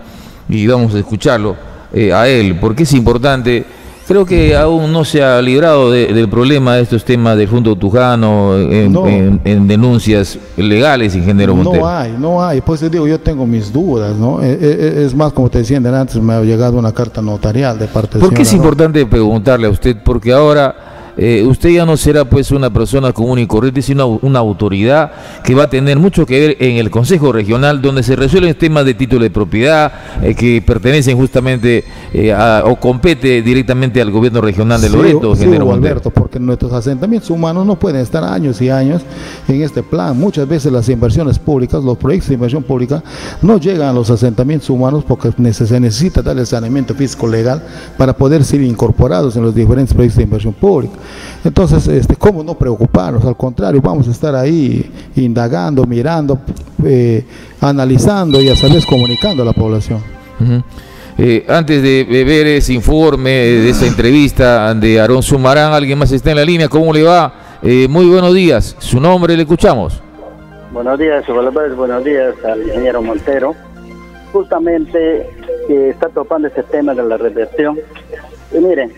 [SPEAKER 1] y vamos a escucharlo eh, a él, porque es importante. Creo que aún no se ha librado del problema de estos temas del Fondo Tujano en, denuncias legales, ingeniero Montero.
[SPEAKER 2] No hay, no hay. Pues te digo, yo tengo mis dudas, ¿no? Eh, eh, es más, como te decía antes, me ha llegado una carta notarial de parte
[SPEAKER 1] de ¿Por qué es importante preguntarle a usted? Porque ahora eh, usted ya no será pues una persona común y corriente, sino una, autoridad que va a tener mucho que ver en el Consejo Regional, donde se resuelven temas de título de propiedad eh, que pertenecen justamente eh, o compete directamente al gobierno regional de Loreto.
[SPEAKER 2] Sí, Alberto, porque nuestros asentamientos humanos no pueden estar años y años en este plan. Muchas veces las inversiones públicas, los proyectos de inversión pública, no llegan a los asentamientos humanos porque se necesita darle saneamiento físico legal para poder ser incorporados en los diferentes proyectos de inversión pública. Entonces, este, ¿cómo no preocuparnos? Al contrario, vamos a estar ahí indagando, mirando, eh, analizando y a su vez comunicando a la población.
[SPEAKER 1] Eh, antes de ver ese informe, de esa entrevista de Aarón Sumarán, alguien más está en la línea, ¿cómo le va? Eh, muy buenos días, su nombre le escuchamos.
[SPEAKER 6] Buenos días, buenos días al ingeniero Montero. Justamente está topando ese tema de la reversión. Y miren,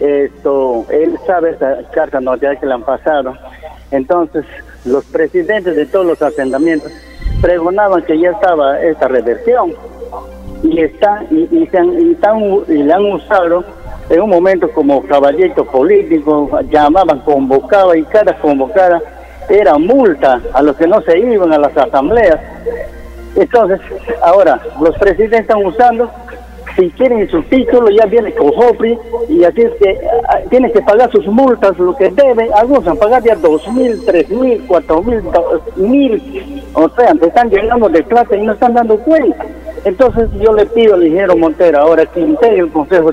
[SPEAKER 6] esto, él sabe esa carta notarial que le han pasado. Entonces, los presidentes de todos los asentamientos pregonaban que ya estaba esta reversión y está y, y, se han, y, están, y le han usado en un momento como caballito político, llamaban, convocaban y cada convocada era multa a los que no se iban a las asambleas. Entonces, ahora, los presidentes están usando, si quieren su título, ya viene con Jopri, y así es que ah, tienen que pagar sus multas, lo que deben, algunos han pagado ya dos mil, tres mil, cuatro mil, mil, o sea, te están llenando de plata y no están dando cuenta. Entonces yo le pido al ingeniero Montero, ahora que integre el Consejo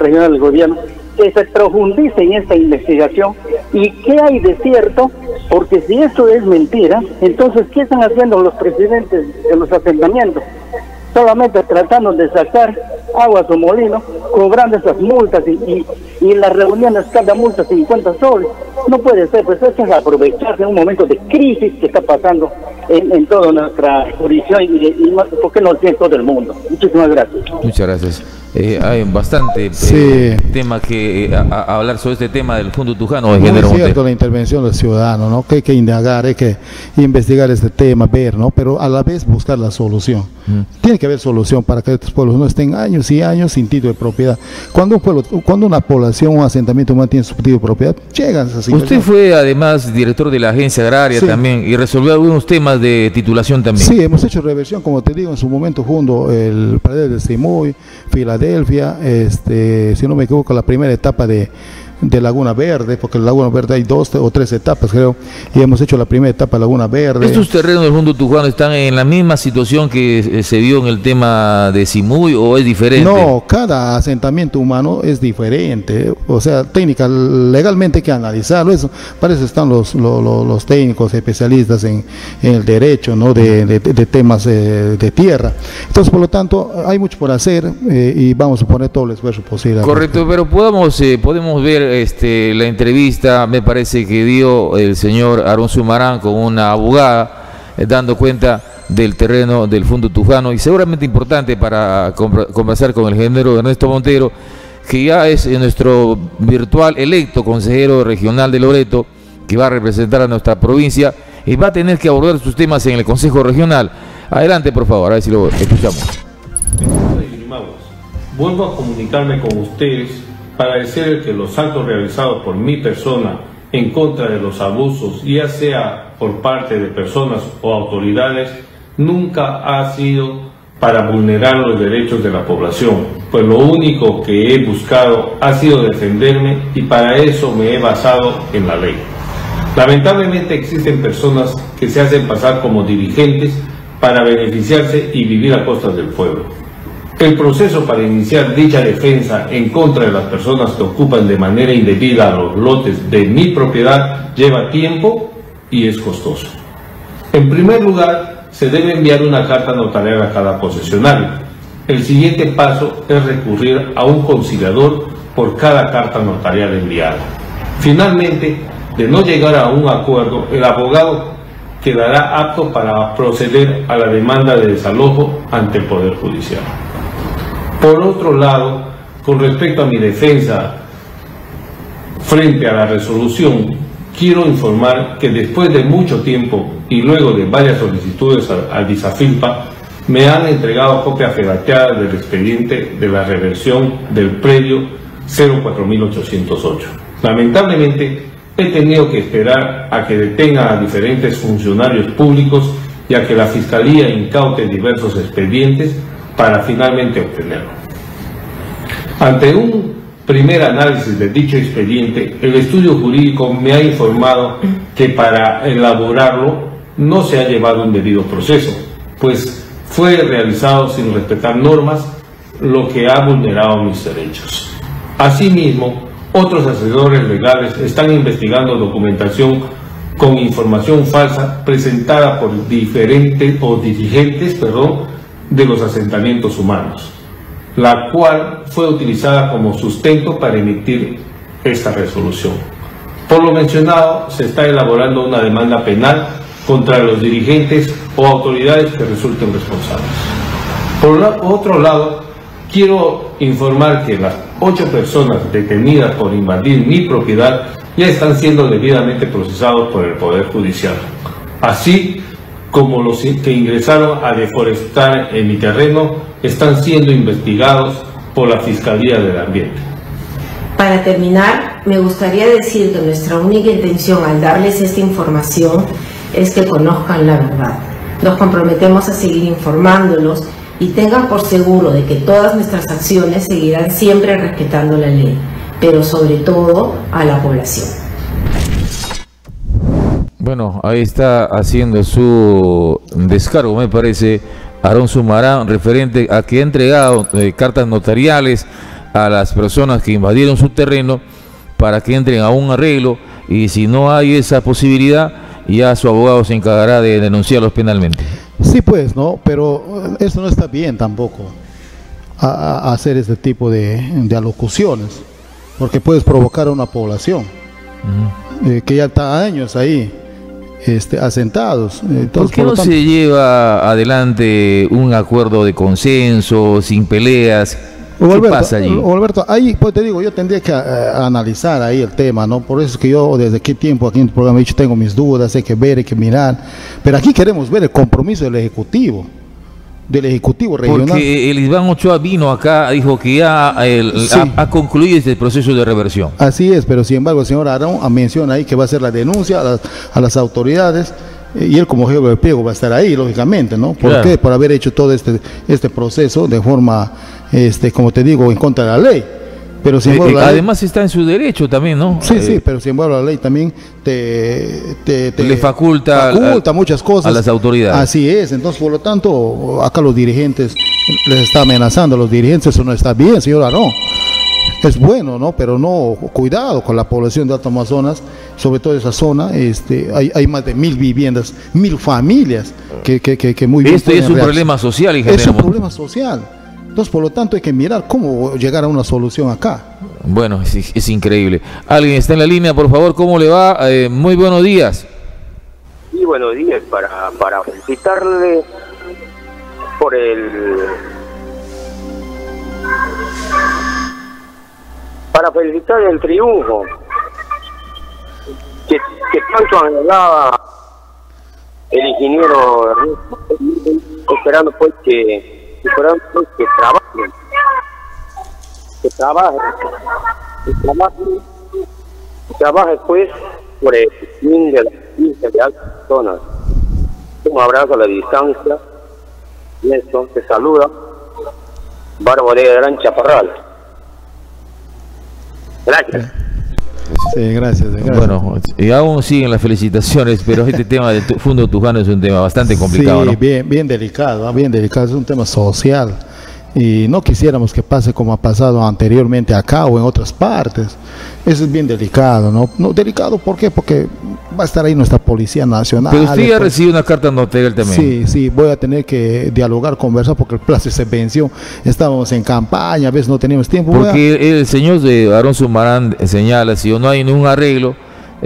[SPEAKER 6] Regional del Gobierno, que se profundice en esta investigación y qué hay de cierto, porque si eso es mentira, entonces ¿qué están haciendo los presidentes de los asentamientos? Solamente tratando de sacar agua a su molino, cobrando esas multas y, y, y las reuniones cada multa 50 soles. No puede ser, pues eso es aprovecharse en un momento de crisis que está pasando en, en toda nuestra jurisdicción y, y, ¿por qué no tiene todo el mundo? Muchísimas gracias.
[SPEAKER 1] Muchas gracias. Eh, hay bastante eh, tema que eh, a- a- hablar sobre este tema del Fondo Tujano, ingeniero
[SPEAKER 2] cierto la intervención del ciudadano, ¿no? Que hay que indagar, hay que investigar este tema, ver, ¿no? Pero a la vez buscar la solución.
[SPEAKER 1] Mm.
[SPEAKER 2] Tiene que haber solución para que estos pueblos no estén años y años sin título de propiedad. Cuando un pueblo, cuando una población, un asentamiento humano tiene su título de propiedad, llegan a esa
[SPEAKER 1] Usted fue además director de la agencia agraria
[SPEAKER 2] Sí.
[SPEAKER 1] también y resolvió algunos temas de titulación también.
[SPEAKER 2] Sí, hemos hecho reversión, como te digo, en su momento junto el Pradel de Simoy, Filadelfia, este, si no me equivoco, la primera etapa de, de Laguna Verde, porque en Laguna Verde hay dos o tres etapas, creo, y hemos hecho la primera etapa de Laguna Verde.
[SPEAKER 1] ¿Estos terrenos del Fondo Tujano están en la misma situación que eh, se vio en el tema de Simuy o es diferente?
[SPEAKER 2] No, cada asentamiento humano es diferente. O sea, técnica, legalmente hay que analizarlo. Eso, para eso están los, los, técnicos especialistas en, en el derecho ¿no? de, de- de temas eh, de tierra. Entonces, por lo tanto, hay mucho por hacer eh, y vamos a poner todo el esfuerzo posible.
[SPEAKER 1] Correcto, pero podamos, eh, podemos ver este, la entrevista, me parece que dio el señor Aaron Sumarán con una abogada, eh, dando cuenta del terreno del Fondo Tujano y seguramente importante para conver- conversar con el género Ernesto Montero, que ya es eh, nuestro virtual electo consejero regional de Loreto, que va a representar a nuestra provincia y va a tener que abordar sus temas en el Consejo Regional. Adelante, por favor, a ver si lo escuchamos.
[SPEAKER 7] Vuelvo a comunicarme con ustedes para decirles que los actos realizados por mi persona en contra de los abusos, ya sea por parte de personas o autoridades, nunca ha sido para vulnerar los derechos de la población, pues lo único que he buscado ha sido defenderme y para eso me he basado en la ley. Lamentablemente existen personas que se hacen pasar como dirigentes para beneficiarse y vivir a costas del pueblo. El proceso para iniciar dicha defensa en contra de las personas que ocupan de manera indebida los lotes de mi propiedad lleva tiempo y es costoso. En primer lugar, se debe enviar una carta notarial a cada concesionario. El siguiente paso es recurrir a un conciliador por cada carta notarial enviada. Finalmente, de no llegar a un acuerdo, el abogado quedará apto para proceder a la demanda de desalojo ante el Poder Judicial. Por otro lado, con respecto a mi defensa frente a la resolución, quiero informar que después de mucho tiempo y luego de varias solicitudes al, Disafilpa, me han entregado copia fedateada del expediente de la reversión del predio 04808. Lamentablemente, he tenido que esperar a que detengan a diferentes funcionarios públicos y a que la Fiscalía incaute diversos expedientes para finalmente obtenerlo. Ante un primer análisis de dicho expediente, el estudio jurídico me ha informado que para elaborarlo no se ha llevado un debido proceso, pues fue realizado sin respetar normas, lo que ha vulnerado mis derechos. Asimismo, otros asesores legales están investigando documentación con información falsa presentada por diferentes o dirigentes, perdón, de los asentamientos humanos, la cual fue utilizada como sustento para emitir esta resolución. Por lo mencionado, se está elaborando una demanda penal contra los dirigentes o autoridades que resulten responsables. Por otro lado, quiero informar que las ocho personas detenidas por invadir mi propiedad ya están siendo debidamente procesados por el Poder Judicial. Así como los que ingresaron a deforestar en mi terreno, están siendo investigados por la Fiscalía del Ambiente.
[SPEAKER 8] Para terminar, me gustaría decir que nuestra única intención al darles esta información es que conozcan la verdad. Nos comprometemos a seguir informándolos y tengan por seguro de que todas nuestras acciones seguirán siempre respetando la ley, pero sobre todo a la población.
[SPEAKER 1] Bueno, ahí está haciendo su descargo, me parece, Aarón Sumarán, referente a que ha entregado eh, cartas notariales a las personas que invadieron su terreno para que entren a un arreglo y si no hay esa posibilidad, ya su abogado se encargará de denunciarlos penalmente.
[SPEAKER 2] Sí, pues, ¿no? Pero eso no está bien tampoco, a, hacer este tipo de, alocuciones, porque puedes provocar a una población eh, que ya está años ahí este, asentados.
[SPEAKER 1] ¿Por qué no se lleva adelante un acuerdo de consenso, sin peleas?
[SPEAKER 2] ¿Qué pasa allí? Alberto, ahí pues te digo, yo tendría que eh, analizar ahí el tema, ¿no? Por eso es que yo desde qué tiempo aquí en el programa he dicho, tengo mis dudas, hay que ver, hay que mirar, pero aquí queremos ver el compromiso del Ejecutivo del Ejecutivo Regional.
[SPEAKER 1] Porque el Iván Ochoa vino acá, dijo que ya ha, concluido este proceso de reversión.
[SPEAKER 2] Así es, pero sin embargo el señor Arón menciona ahí que va a hacer la denuncia a las, autoridades eh, y él como jefe de pliego va a estar ahí, lógicamente, ¿no? ¿Por qué? Por haber hecho todo este, este proceso de forma, este, como te digo, en contra de la ley.
[SPEAKER 1] Pero sin eh, eh, además está en su derecho también, ¿no?
[SPEAKER 2] Sí, sí, eh, pero sin embargo la ley también te,
[SPEAKER 1] le faculta,
[SPEAKER 2] muchas cosas
[SPEAKER 1] a las autoridades.
[SPEAKER 2] Así es, entonces por lo tanto acá los dirigentes les está amenazando, los dirigentes eso no está bien, señora, no. Es bueno, ¿no? Pero no, cuidado con la población de Alto Amazonas, sobre todo esa zona, este, hay, hay más de mil viviendas, mil familias que, que, que, muy
[SPEAKER 1] bien. Esto es un problema social,
[SPEAKER 2] ingeniero. Es un problema social. Entonces, por lo tanto, hay que mirar cómo llegar a una solución acá.
[SPEAKER 1] Bueno, es, increíble. ¿Alguien está en la línea, por favor? ¿Cómo le va? Eh, muy buenos días.
[SPEAKER 9] Sí, buenos días. Para, para felicitarle por el... Para felicitar el triunfo que, que tanto anhelaba el ingeniero esperando pues que fueran que trabajen, que trabajen, que trabajen, que trabajen pues por el fin de la justicia de altas personas. Un abrazo a la distancia, y eso, te saluda, Bárbara de Gran Chaparral. Gracias.
[SPEAKER 2] Sí, gracias,
[SPEAKER 1] Bueno, y aún siguen las felicitaciones, pero este tema del Fundo Tujano es un tema bastante complicado, sí,
[SPEAKER 2] bien, bien delicado, ¿ah? bien delicado, es un tema social y no quisiéramos que pase como ha pasado anteriormente acá o en otras partes. Eso es bien delicado, ¿no? no delicado, ¿por qué? Porque va a estar ahí nuestra Policía Nacional.
[SPEAKER 1] Pero usted ya recibido una carta notarial también.
[SPEAKER 2] Sí, sí, voy a tener que dialogar, conversar, porque el plazo se venció. Estábamos en campaña, a veces no teníamos tiempo.
[SPEAKER 1] Porque el señor de Aaron Sumarán señala, si no hay ningún arreglo,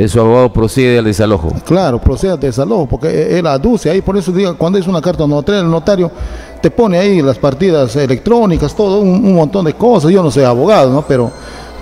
[SPEAKER 1] su abogado procede al desalojo.
[SPEAKER 2] Claro, procede al desalojo, porque él aduce ahí, por eso digo, cuando es una carta notarial, el notario te pone ahí las partidas electrónicas, todo, un, montón de cosas. Yo no soy abogado, ¿no? Pero,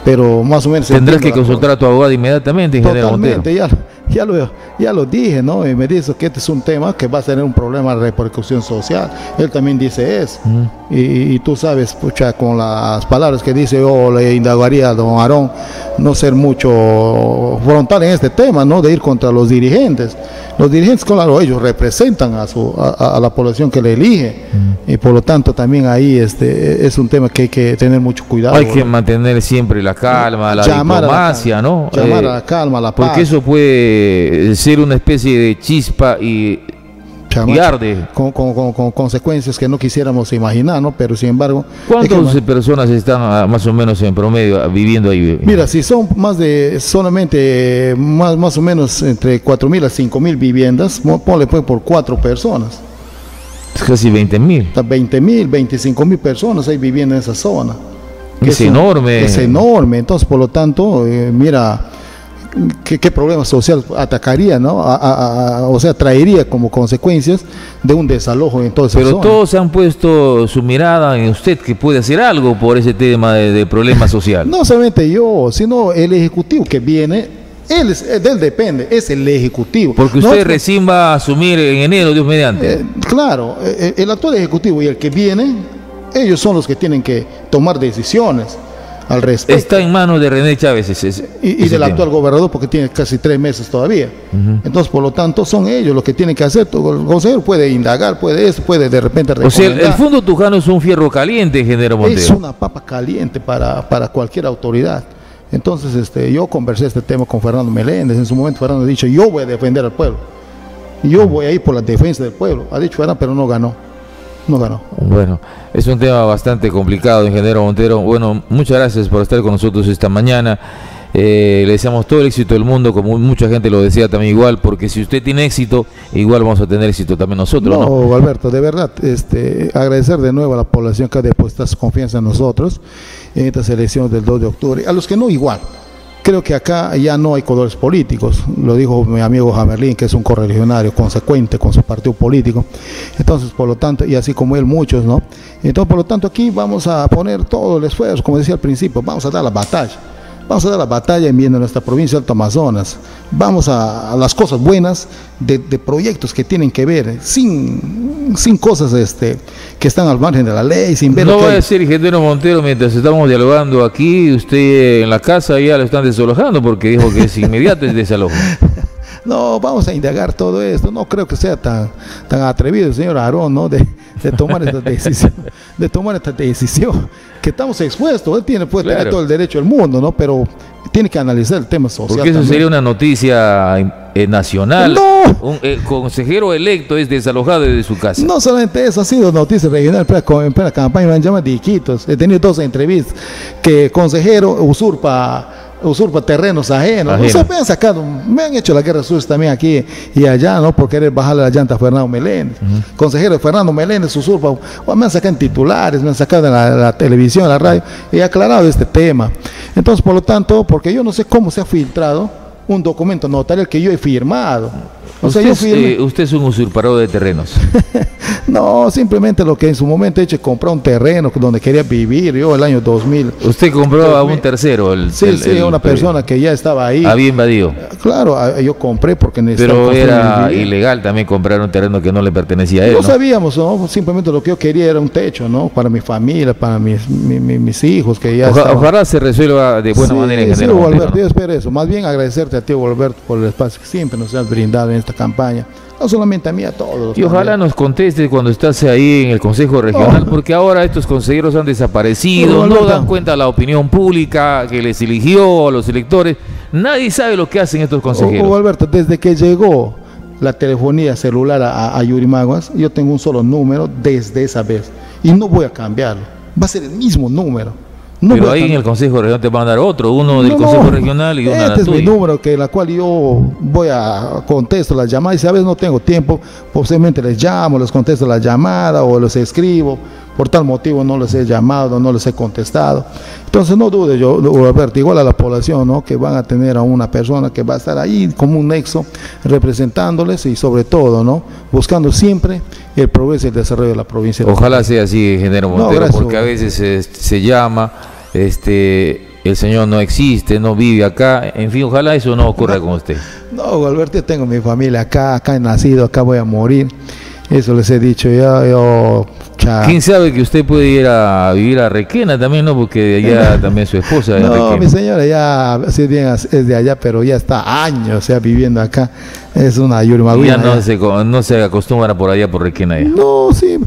[SPEAKER 2] pero más o menos...
[SPEAKER 1] Tendrás que consultar a tu abogado inmediatamente,
[SPEAKER 2] Totalmente, ya, ya, lo, ya lo dije, ¿no? Y me dice que este es un tema que va a tener un problema de repercusión social. Él también dice eso. Mm. Y, tú sabes, pucha, con las palabras que dice, yo le indagaría a don Aarón no ser mucho frontal en este tema, ¿no? De ir contra los dirigentes. Los dirigentes, claro, ellos representan a, su, a, la población que le elige mm. y por lo tanto también ahí este es un tema que hay que tener mucho cuidado.
[SPEAKER 1] Hay que mantener siempre la calma, la diplomacia, ¿no?
[SPEAKER 2] Llamar a la eh, calma, la
[SPEAKER 1] paz. Porque eso puede ser una especie de chispa y
[SPEAKER 2] con, con, consecuencias que no quisiéramos imaginar, ¿no? Pero sin embargo...
[SPEAKER 1] ¿Cuántas personas están ah, más o menos en promedio ah, viviendo ahí?
[SPEAKER 2] Mira, si son más de solamente más, más o menos entre 4.000 a 5.000 viviendas, ponle pues por cuatro personas.
[SPEAKER 1] casi 20 mil.
[SPEAKER 2] 20 mil, 25 mil personas ahí viviendo en esa zona.
[SPEAKER 1] Es, enorme.
[SPEAKER 2] Es enorme. Entonces, por lo tanto, eh, mira, ¿Qué, problema social atacaría, ¿no? o sea, traería como consecuencias de un desalojo en toda
[SPEAKER 1] Pero todos se han puesto su mirada en usted que puede hacer algo por ese tema de, problema social.
[SPEAKER 2] no solamente yo, sino el Ejecutivo que viene Él, de él depende, es el ejecutivo.
[SPEAKER 1] Porque usted recién va a asumir en enero, Dios mediante.
[SPEAKER 2] Eh, claro, eh, el actual ejecutivo y el que viene, ellos son los que tienen que tomar decisiones al respecto.
[SPEAKER 1] Está en manos de René Chávez ese,
[SPEAKER 2] y, del actual gobernador porque tiene casi tres meses todavía. Entonces, por lo tanto, son ellos los que tienen que hacer. El consejero puede indagar, puede eso, puede de repente
[SPEAKER 1] O sea, el, Fondo Tujano es un fierro caliente, Género Montero.
[SPEAKER 2] Es una papa caliente para, para cualquier autoridad. Entonces, este, yo conversé este tema con Fernando Meléndez. En su momento, Fernando ha dicho: Yo voy a defender al pueblo. Yo voy a ir por la defensa del pueblo. Ha dicho Fernando, pero no ganó no ganó.
[SPEAKER 1] Bueno, es un tema bastante complicado, ingeniero Montero. Bueno, muchas gracias por estar con nosotros esta mañana. Eh, le deseamos todo el éxito del mundo, como mucha gente lo decía también igual, porque si usted tiene éxito, igual vamos a tener éxito también nosotros.
[SPEAKER 2] No, ¿no? Alberto, de verdad, este, agradecer de nuevo a la población que ha depositado su confianza en nosotros en estas elecciones del 2 de octubre, a los que no igual. Creo que acá ya no hay colores políticos, lo dijo mi amigo Jamerlín, que es un correligionario consecuente con su partido político. Entonces, por lo tanto, y así como él, muchos, ¿no? Entonces, por lo tanto, aquí vamos a poner todo el esfuerzo, como decía al principio, vamos a dar la batalla. Vamos a dar la batalla en viendo nuestra provincia de Alto Amazonas. Vamos a, las cosas buenas de, proyectos que tienen que ver, sin, sin cosas este, que están al margen de la ley, sin ver.
[SPEAKER 1] No va a decir, ingeniero Montero, mientras estamos dialogando aquí, usted en la casa ya lo están desalojando porque dijo que es inmediato el desalojo.
[SPEAKER 2] no, vamos a indagar todo esto. No creo que sea tan, tan atrevido el señor Aarón, ¿no? De, tomar esta decisión, de tomar esta decisión, que estamos expuestos. Él tiene, puede tener todo el derecho del mundo, ¿no? Pero tiene que analizar el tema social.
[SPEAKER 1] Porque eso sería una noticia eh, nacional. No. Un consejero electo es desalojado de su casa.
[SPEAKER 2] No solamente eso, ha sido noticia regional en plena campaña, me han llamado diquitos. He tenido dos entrevistas que consejero usurpa usurpa terrenos ajenos. me han sacado, me han hecho la guerra sucia también aquí y allá, ¿no? Por querer bajarle la llanta a Fernando Meléndez. Consejero Fernando Meléndez usurpa, me han sacado en titulares, me han sacado en la, televisión, en la radio, y he aclarado este tema. Entonces, por lo tanto, porque yo no sé cómo se ha filtrado un documento notarial que yo he firmado.
[SPEAKER 1] O sea, usted, usted es un usurpador de terrenos.
[SPEAKER 2] No, simplemente lo que en su momento he hecho es comprar un terreno donde quería vivir, yo el año 2000.
[SPEAKER 1] ¿Usted compró a un tercero? El,
[SPEAKER 2] sí, sí, una persona que ya estaba ahí.
[SPEAKER 1] Había invadido.
[SPEAKER 2] Claro, yo compré porque
[SPEAKER 1] necesitaba. Pero era ilegal también comprar un terreno que no le pertenecía a él.
[SPEAKER 2] No, sabíamos, ¿no? Simplemente lo que yo quería era un techo, ¿no? Para mi familia, para mis, mis hijos que ya.
[SPEAKER 1] Ojalá se resuelva de buena manera en
[SPEAKER 2] Sí, Alberto, yo espero eso. Más bien agradecerte a ti, Alberto, por el espacio que siempre nos has brindado en esta campaña no solamente a mí, a todos.
[SPEAKER 1] Y ojalá nos conteste cuando estás ahí en el Consejo Regional, porque ahora estos consejeros han desaparecido, no, dan cuenta a la opinión pública que les eligió, a los electores. Nadie sabe lo que hacen estos consejeros.
[SPEAKER 2] Alberto, desde que llegó la telefonía celular a, a Yurimaguas, yo tengo un solo número desde esa vez y no voy a cambiarlo. Va a ser el mismo número.
[SPEAKER 1] Pero ahí en el Consejo Regional te van a dar otro, uno del Consejo Regional y uno
[SPEAKER 2] este es mi número que la cual yo voy a contesto las llamadas y si a veces no tengo tiempo, posiblemente les llamo, les contesto la llamada o les escribo por tal motivo no les he llamado, no les he contestado. Entonces no dude yo, Roberto, igual a la población, ¿no? que van a tener a una persona que va a estar ahí como un nexo representándoles y sobre todo, ¿no? buscando siempre el progreso y el desarrollo de la provincia.
[SPEAKER 1] Ojalá sea así, ingeniero Montero, porque a veces se, se llama, este el Señor no existe, no vive acá, en fin, ojalá eso no ocurra con usted.
[SPEAKER 2] No, Alberto, yo tengo mi familia acá, acá he nacido, acá voy a morir. Eso les he dicho ya, yo...
[SPEAKER 1] ¿Quién sabe que usted puede ir a vivir a Requena también, no? Porque allá también su esposa
[SPEAKER 2] es No, mi señora ya sí, bien, es de allá, pero ya está años, o sea, viviendo acá. Es una yurmaguina.
[SPEAKER 1] Ya no se, no se acostumbra por allá, por Requena ya.
[SPEAKER 2] No, sí.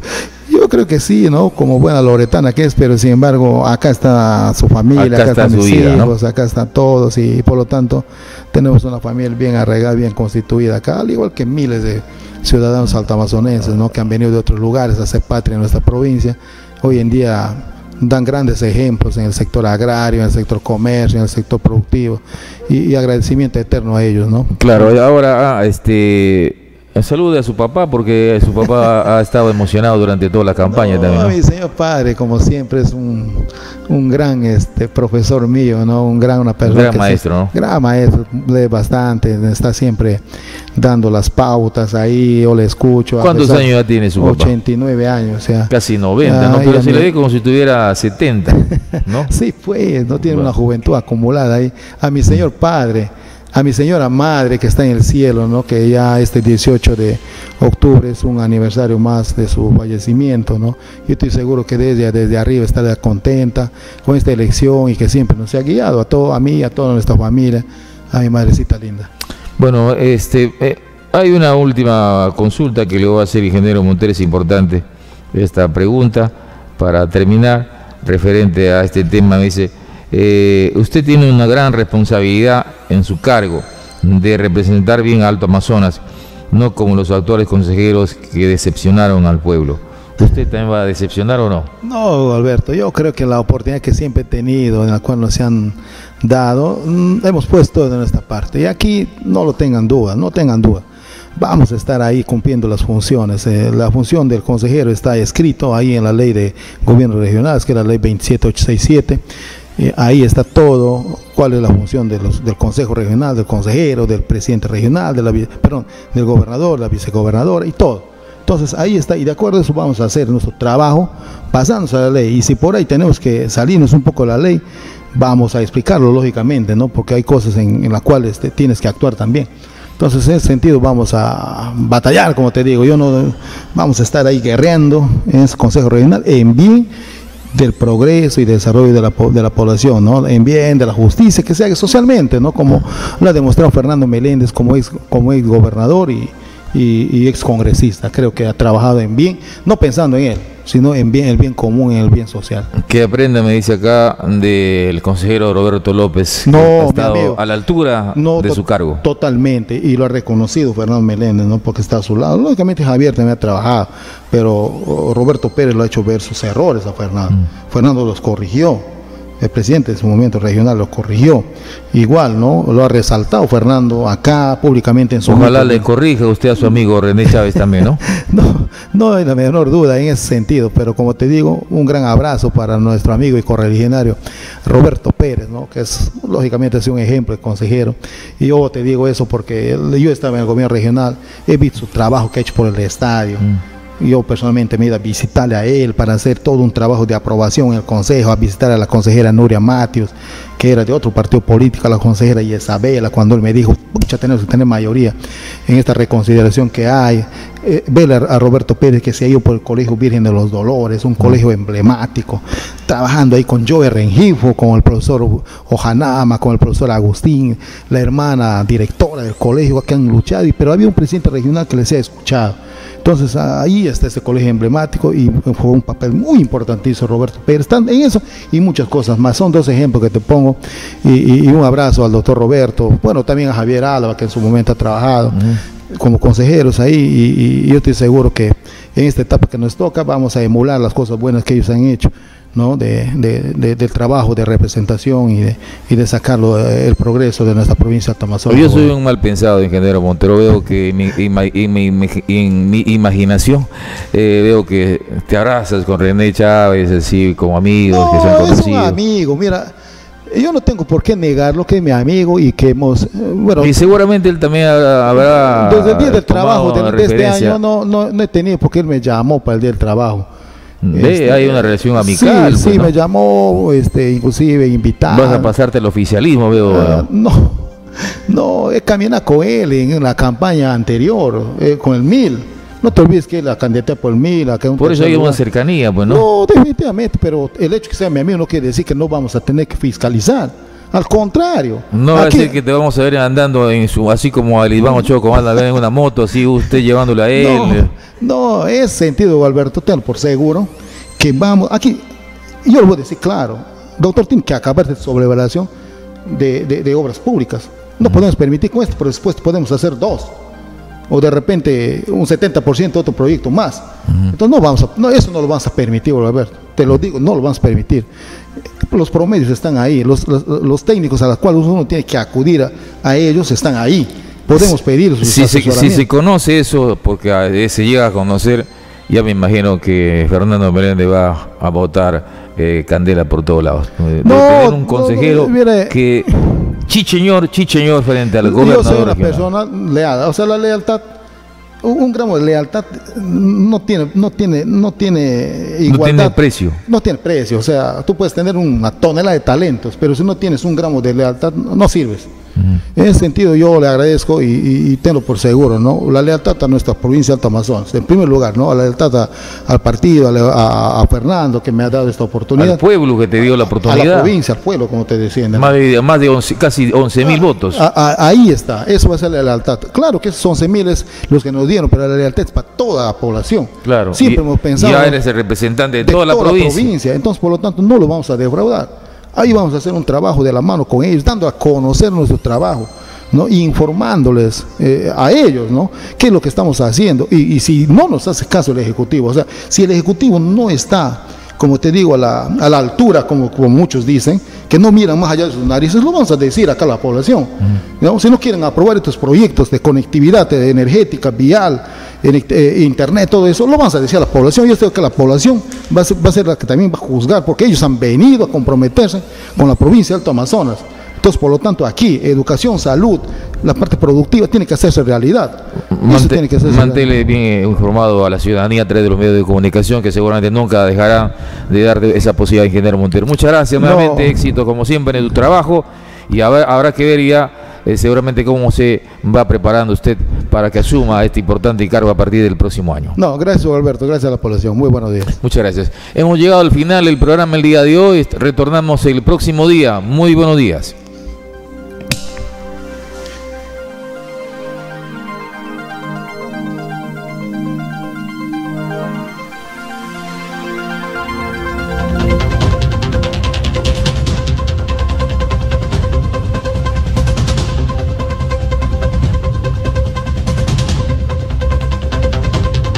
[SPEAKER 2] Yo creo que sí, ¿no? Como buena loretana que es, pero sin embargo, acá está su familia, acá, están mis hijos, acá están todos y por lo tanto tenemos una familia bien arreglada, bien constituida acá, al igual que miles de ciudadanos altamazonenses ¿no? que han venido de otros lugares a hacer patria en nuestra provincia. Hoy en día dan grandes ejemplos en el sector agrario, en el sector comercio, en el sector productivo y, agradecimiento eterno a ellos, ¿no?
[SPEAKER 1] Claro, ahora ah, este Salude a su papá porque su papá ha estado emocionado durante toda la campaña también.
[SPEAKER 2] Mi señor padre, como siempre, es un, un gran este profesor mío, ¿no? Un gran una persona.
[SPEAKER 1] Gran maestro, ¿no?
[SPEAKER 2] Gran maestro, lee bastante, está siempre dando las pautas ahí, yo le escucho.
[SPEAKER 1] ¿Cuántos años ya tiene su
[SPEAKER 2] papá? 89 años, o sea.
[SPEAKER 1] Casi 90, ¿no? Pero se le ve como si tuviera 70, ¿no?
[SPEAKER 2] sí, pues, no tiene una juventud acumulada ahí. A mi señor padre a mi señora madre que está en el cielo, ¿no? que ya este 18 de octubre es un aniversario más de su fallecimiento. ¿no? Yo estoy seguro que desde, desde arriba estará contenta con esta elección y que siempre nos ha guiado a, todo, a mí, a toda nuestra familia, a mi madrecita linda.
[SPEAKER 1] Bueno, este, eh, hay una última consulta que le voy a hacer ingeniero Montero, es importante esta pregunta para terminar referente a este tema. Me dice, eh, usted tiene una gran responsabilidad en su cargo de representar bien a Alto Amazonas, no como los actuales consejeros que decepcionaron al pueblo. ¿Usted también va a decepcionar o no?
[SPEAKER 2] No, Alberto, yo creo que la oportunidad que siempre he tenido, en la cual nos han dado, mm, hemos puesto de nuestra parte. Y aquí no lo tengan duda, no tengan duda. Vamos a estar ahí cumpliendo las funciones. Eh, la función del consejero está escrito ahí en la ley de gobierno regional, que es la ley 27867 ahí está todo, cuál es la función de los, del Consejo Regional, del consejero, del presidente regional, perdón, del gobernador, la vicegobernadora y todo. Entonces ahí está, y de acuerdo a eso vamos a hacer nuestro trabajo basándose a la ley. Y si por ahí tenemos que salirnos un poco de la ley, vamos a explicarlo lógicamente, ¿no? Porque hay cosas en, las cuales tienes que actuar también. Entonces, en ese sentido, vamos a batallar, como te digo. Yo no vamos a estar ahí guerreando en ese Consejo Regional en bien del progreso y desarrollo de la, de la población, ¿no? En bien de la justicia que se haga socialmente, ¿no? Como lo ha demostrado Fernando Meléndez como ex, como ex gobernador y, y, ex congresista. Creo que ha trabajado en bien, no pensando en él, sino en bien, el bien común, en el bien social.
[SPEAKER 1] Que aprenda, me dice acá, del consejero Roberto López,
[SPEAKER 2] no,
[SPEAKER 1] ha estado a la altura de su cargo.
[SPEAKER 2] Totalmente, y lo ha reconocido Fernando Meléndez, ¿no? porque está a su lado. Lógicamente Javier también ha trabajado, pero Roberto Pérez lo ha hecho ver sus errores a Fernando. Mm. Fernando los corrigió el presidente en su momento regional lo corrigió. Igual, ¿no? Lo ha resaltado Fernando acá públicamente en su
[SPEAKER 1] Ojalá le corrija usted a su amigo René Chávez también, ¿no?
[SPEAKER 2] no, no hay la menor duda en ese sentido, pero como te digo, un gran abrazo para nuestro amigo y correligionario Roberto Pérez, ¿no? Que es, lógicamente, es un ejemplo de consejero. Y yo te digo eso porque yo estaba en el gobierno regional, he visto su trabajo que ha hecho por el estadio. Mm yo personalmente me ido a visitarle a él para hacer todo un trabajo de aprobación en el consejo, a visitar a la consejera Nuria Matios, que era de otro partido político, a la consejera Isabela, cuando él me dijo, pucha, tenemos que tener mayoría en esta reconsideración que hay. Eh, ver a, Roberto Pérez que se ha ido por el Colegio Virgen de los Dolores, un colegio emblemático, trabajando ahí con Joe Rengifo, con el profesor Ojanama, con el profesor Agustín, la hermana directora del colegio que han luchado, pero había un presidente regional que les ha escuchado entonces ahí está ese colegio emblemático y fue un papel muy importantísimo Roberto Pérez. Están en eso y muchas cosas más. Son dos ejemplos que te pongo y, un abrazo al doctor Roberto, bueno, también a Javier Álava que en su momento ha trabajado. como consejeros ahí y, yo estoy seguro que en esta etapa que nos toca vamos a emular las cosas buenas que ellos han hecho ¿no? De, del trabajo de representación y de, y de sacarlo eh, el progreso de nuestra provincia de Amazonas.
[SPEAKER 1] Yo soy un mal pensado, ingeniero Montero. Veo que en mi, imaginación eh, veo que te abrazas con René Chávez, así como amigos que se han conocido. Es un
[SPEAKER 2] amigo, mira. Yo no tengo por qué negarlo que es mi amigo y que hemos... Eh,
[SPEAKER 1] bueno, y seguramente él también habrá...
[SPEAKER 2] Desde el día del trabajo de, este año no, no, no he tenido porque él me llamó para el día del trabajo
[SPEAKER 1] este, hay una relación amical.
[SPEAKER 2] Sí, sí, me llamó, este, inclusive invitado.
[SPEAKER 1] Vas a pasarte el oficialismo, veo.
[SPEAKER 2] Ah, no, no, he caminado con él en la campaña anterior, eh, con el MIL. No te olvides que la candidata por MIL.
[SPEAKER 1] por eso hay una cercanía, pues, ¿no?
[SPEAKER 2] No, definitivamente, pero el hecho que sea mi amigo no quiere decir que no vamos a tener que fiscalizar. Al contrario.
[SPEAKER 1] No va a decir que te vamos a ver andando en su, así como al Iván Ochoa, anda en una moto, así usted llevándole a él.
[SPEAKER 2] No, es sentido, Alberto, ten por seguro que vamos, aquí, yo lo voy a decir claro, doctor, tiene que acabar de sobrevaloración de, de, obras públicas. No podemos permitir con esto, pero después podemos hacer dos. O de repente un 70% de otro proyecto más. Entonces no vamos a, no, eso no lo vamos a permitir, Alberto. Te lo digo, no lo vamos a permitir. Los promedios están ahí, los, los, técnicos a los cuales uno tiene que acudir a, ellos están ahí. Podemos pedir
[SPEAKER 1] si, si se conoce eso, porque se llega a conocer ya me imagino que Fernando Meléndez va a votar eh, candela por todos lados.
[SPEAKER 2] Eh, no,
[SPEAKER 1] un consejero que chicheñor, chicheñor frente al gobierno. Yo
[SPEAKER 2] soy una persona leal, o sea, la lealtad un gramo de lealtad no tiene no tiene no tiene igualdad,
[SPEAKER 1] no tiene precio.
[SPEAKER 2] No tiene precio o sea tú puedes tener una tonelada de talentos pero si no tienes un gramo de lealtad no sirves En ese sentido yo le agradezco y, y- y tengo por seguro, ¿no? La lealtad a nuestra provincia de Alto Amazonas, en primer lugar, ¿no? La lealtad a- al partido, a, la- a- a Fernando que me ha dado esta oportunidad.
[SPEAKER 1] Al pueblo que te dio la
[SPEAKER 2] a la
[SPEAKER 1] oportunidad.
[SPEAKER 2] provincia, al pueblo, como te decía. ¿no?
[SPEAKER 1] Más de, más de 11 casi 11 mil votos.
[SPEAKER 2] A- a- ahí está, eso va a ser la lealtad. Claro que esos 11 mil es los que nos dieron, pero la lealtad es para toda la población.
[SPEAKER 1] Claro.
[SPEAKER 2] Siempre
[SPEAKER 1] Y-
[SPEAKER 2] hemos pensado.
[SPEAKER 1] Ya eres el representante de,
[SPEAKER 2] de
[SPEAKER 1] toda la provincia.
[SPEAKER 2] Entonces, por lo tanto, no lo vamos a defraudar. Ahí vamos a hacer un trabajo de la mano con ellos, dando a conocer nuestro trabajo. ¿no? Informándoles eh, a ellos, ¿no? ¿Qué es lo que estamos haciendo? Y, y si no nos hace caso el Ejecutivo, o sea, si el Ejecutivo no está, como te digo, a la, a la altura, como, como muchos dicen, que no miran más allá de sus narices, lo vamos a decir acá a la población. ¿no? Si no quieren aprobar estos proyectos de conectividad de energética, vial, en- eh, internet, todo eso, lo vamos a decir a la población. Yo creo que la población va a, ser, va a ser la que también va a juzgar, porque ellos han venido a comprometerse con la provincia de Alto Amazonas. Entonces, por lo tanto, aquí, educación, salud, la parte productiva tiene que hacerse realidad.
[SPEAKER 1] Mante-
[SPEAKER 2] tiene que hacerse
[SPEAKER 1] Mantele bien informado a la ciudadanía a través de los medios de comunicación que seguramente nunca dejarán de dar esa posibilidad a ingeniero Montero. Muchas gracias
[SPEAKER 2] No.
[SPEAKER 1] nuevamente, éxito como siempre en tu trabajo y habrá, habrá que ver ya eh, seguramente cómo se va preparando usted para que asuma este importante cargo a partir del próximo año.
[SPEAKER 2] No, gracias Alberto, gracias a la población. Muy buenos días.
[SPEAKER 1] Muchas gracias. Hemos llegado al final del programa el día de hoy. Retornamos el próximo día. Muy buenos días.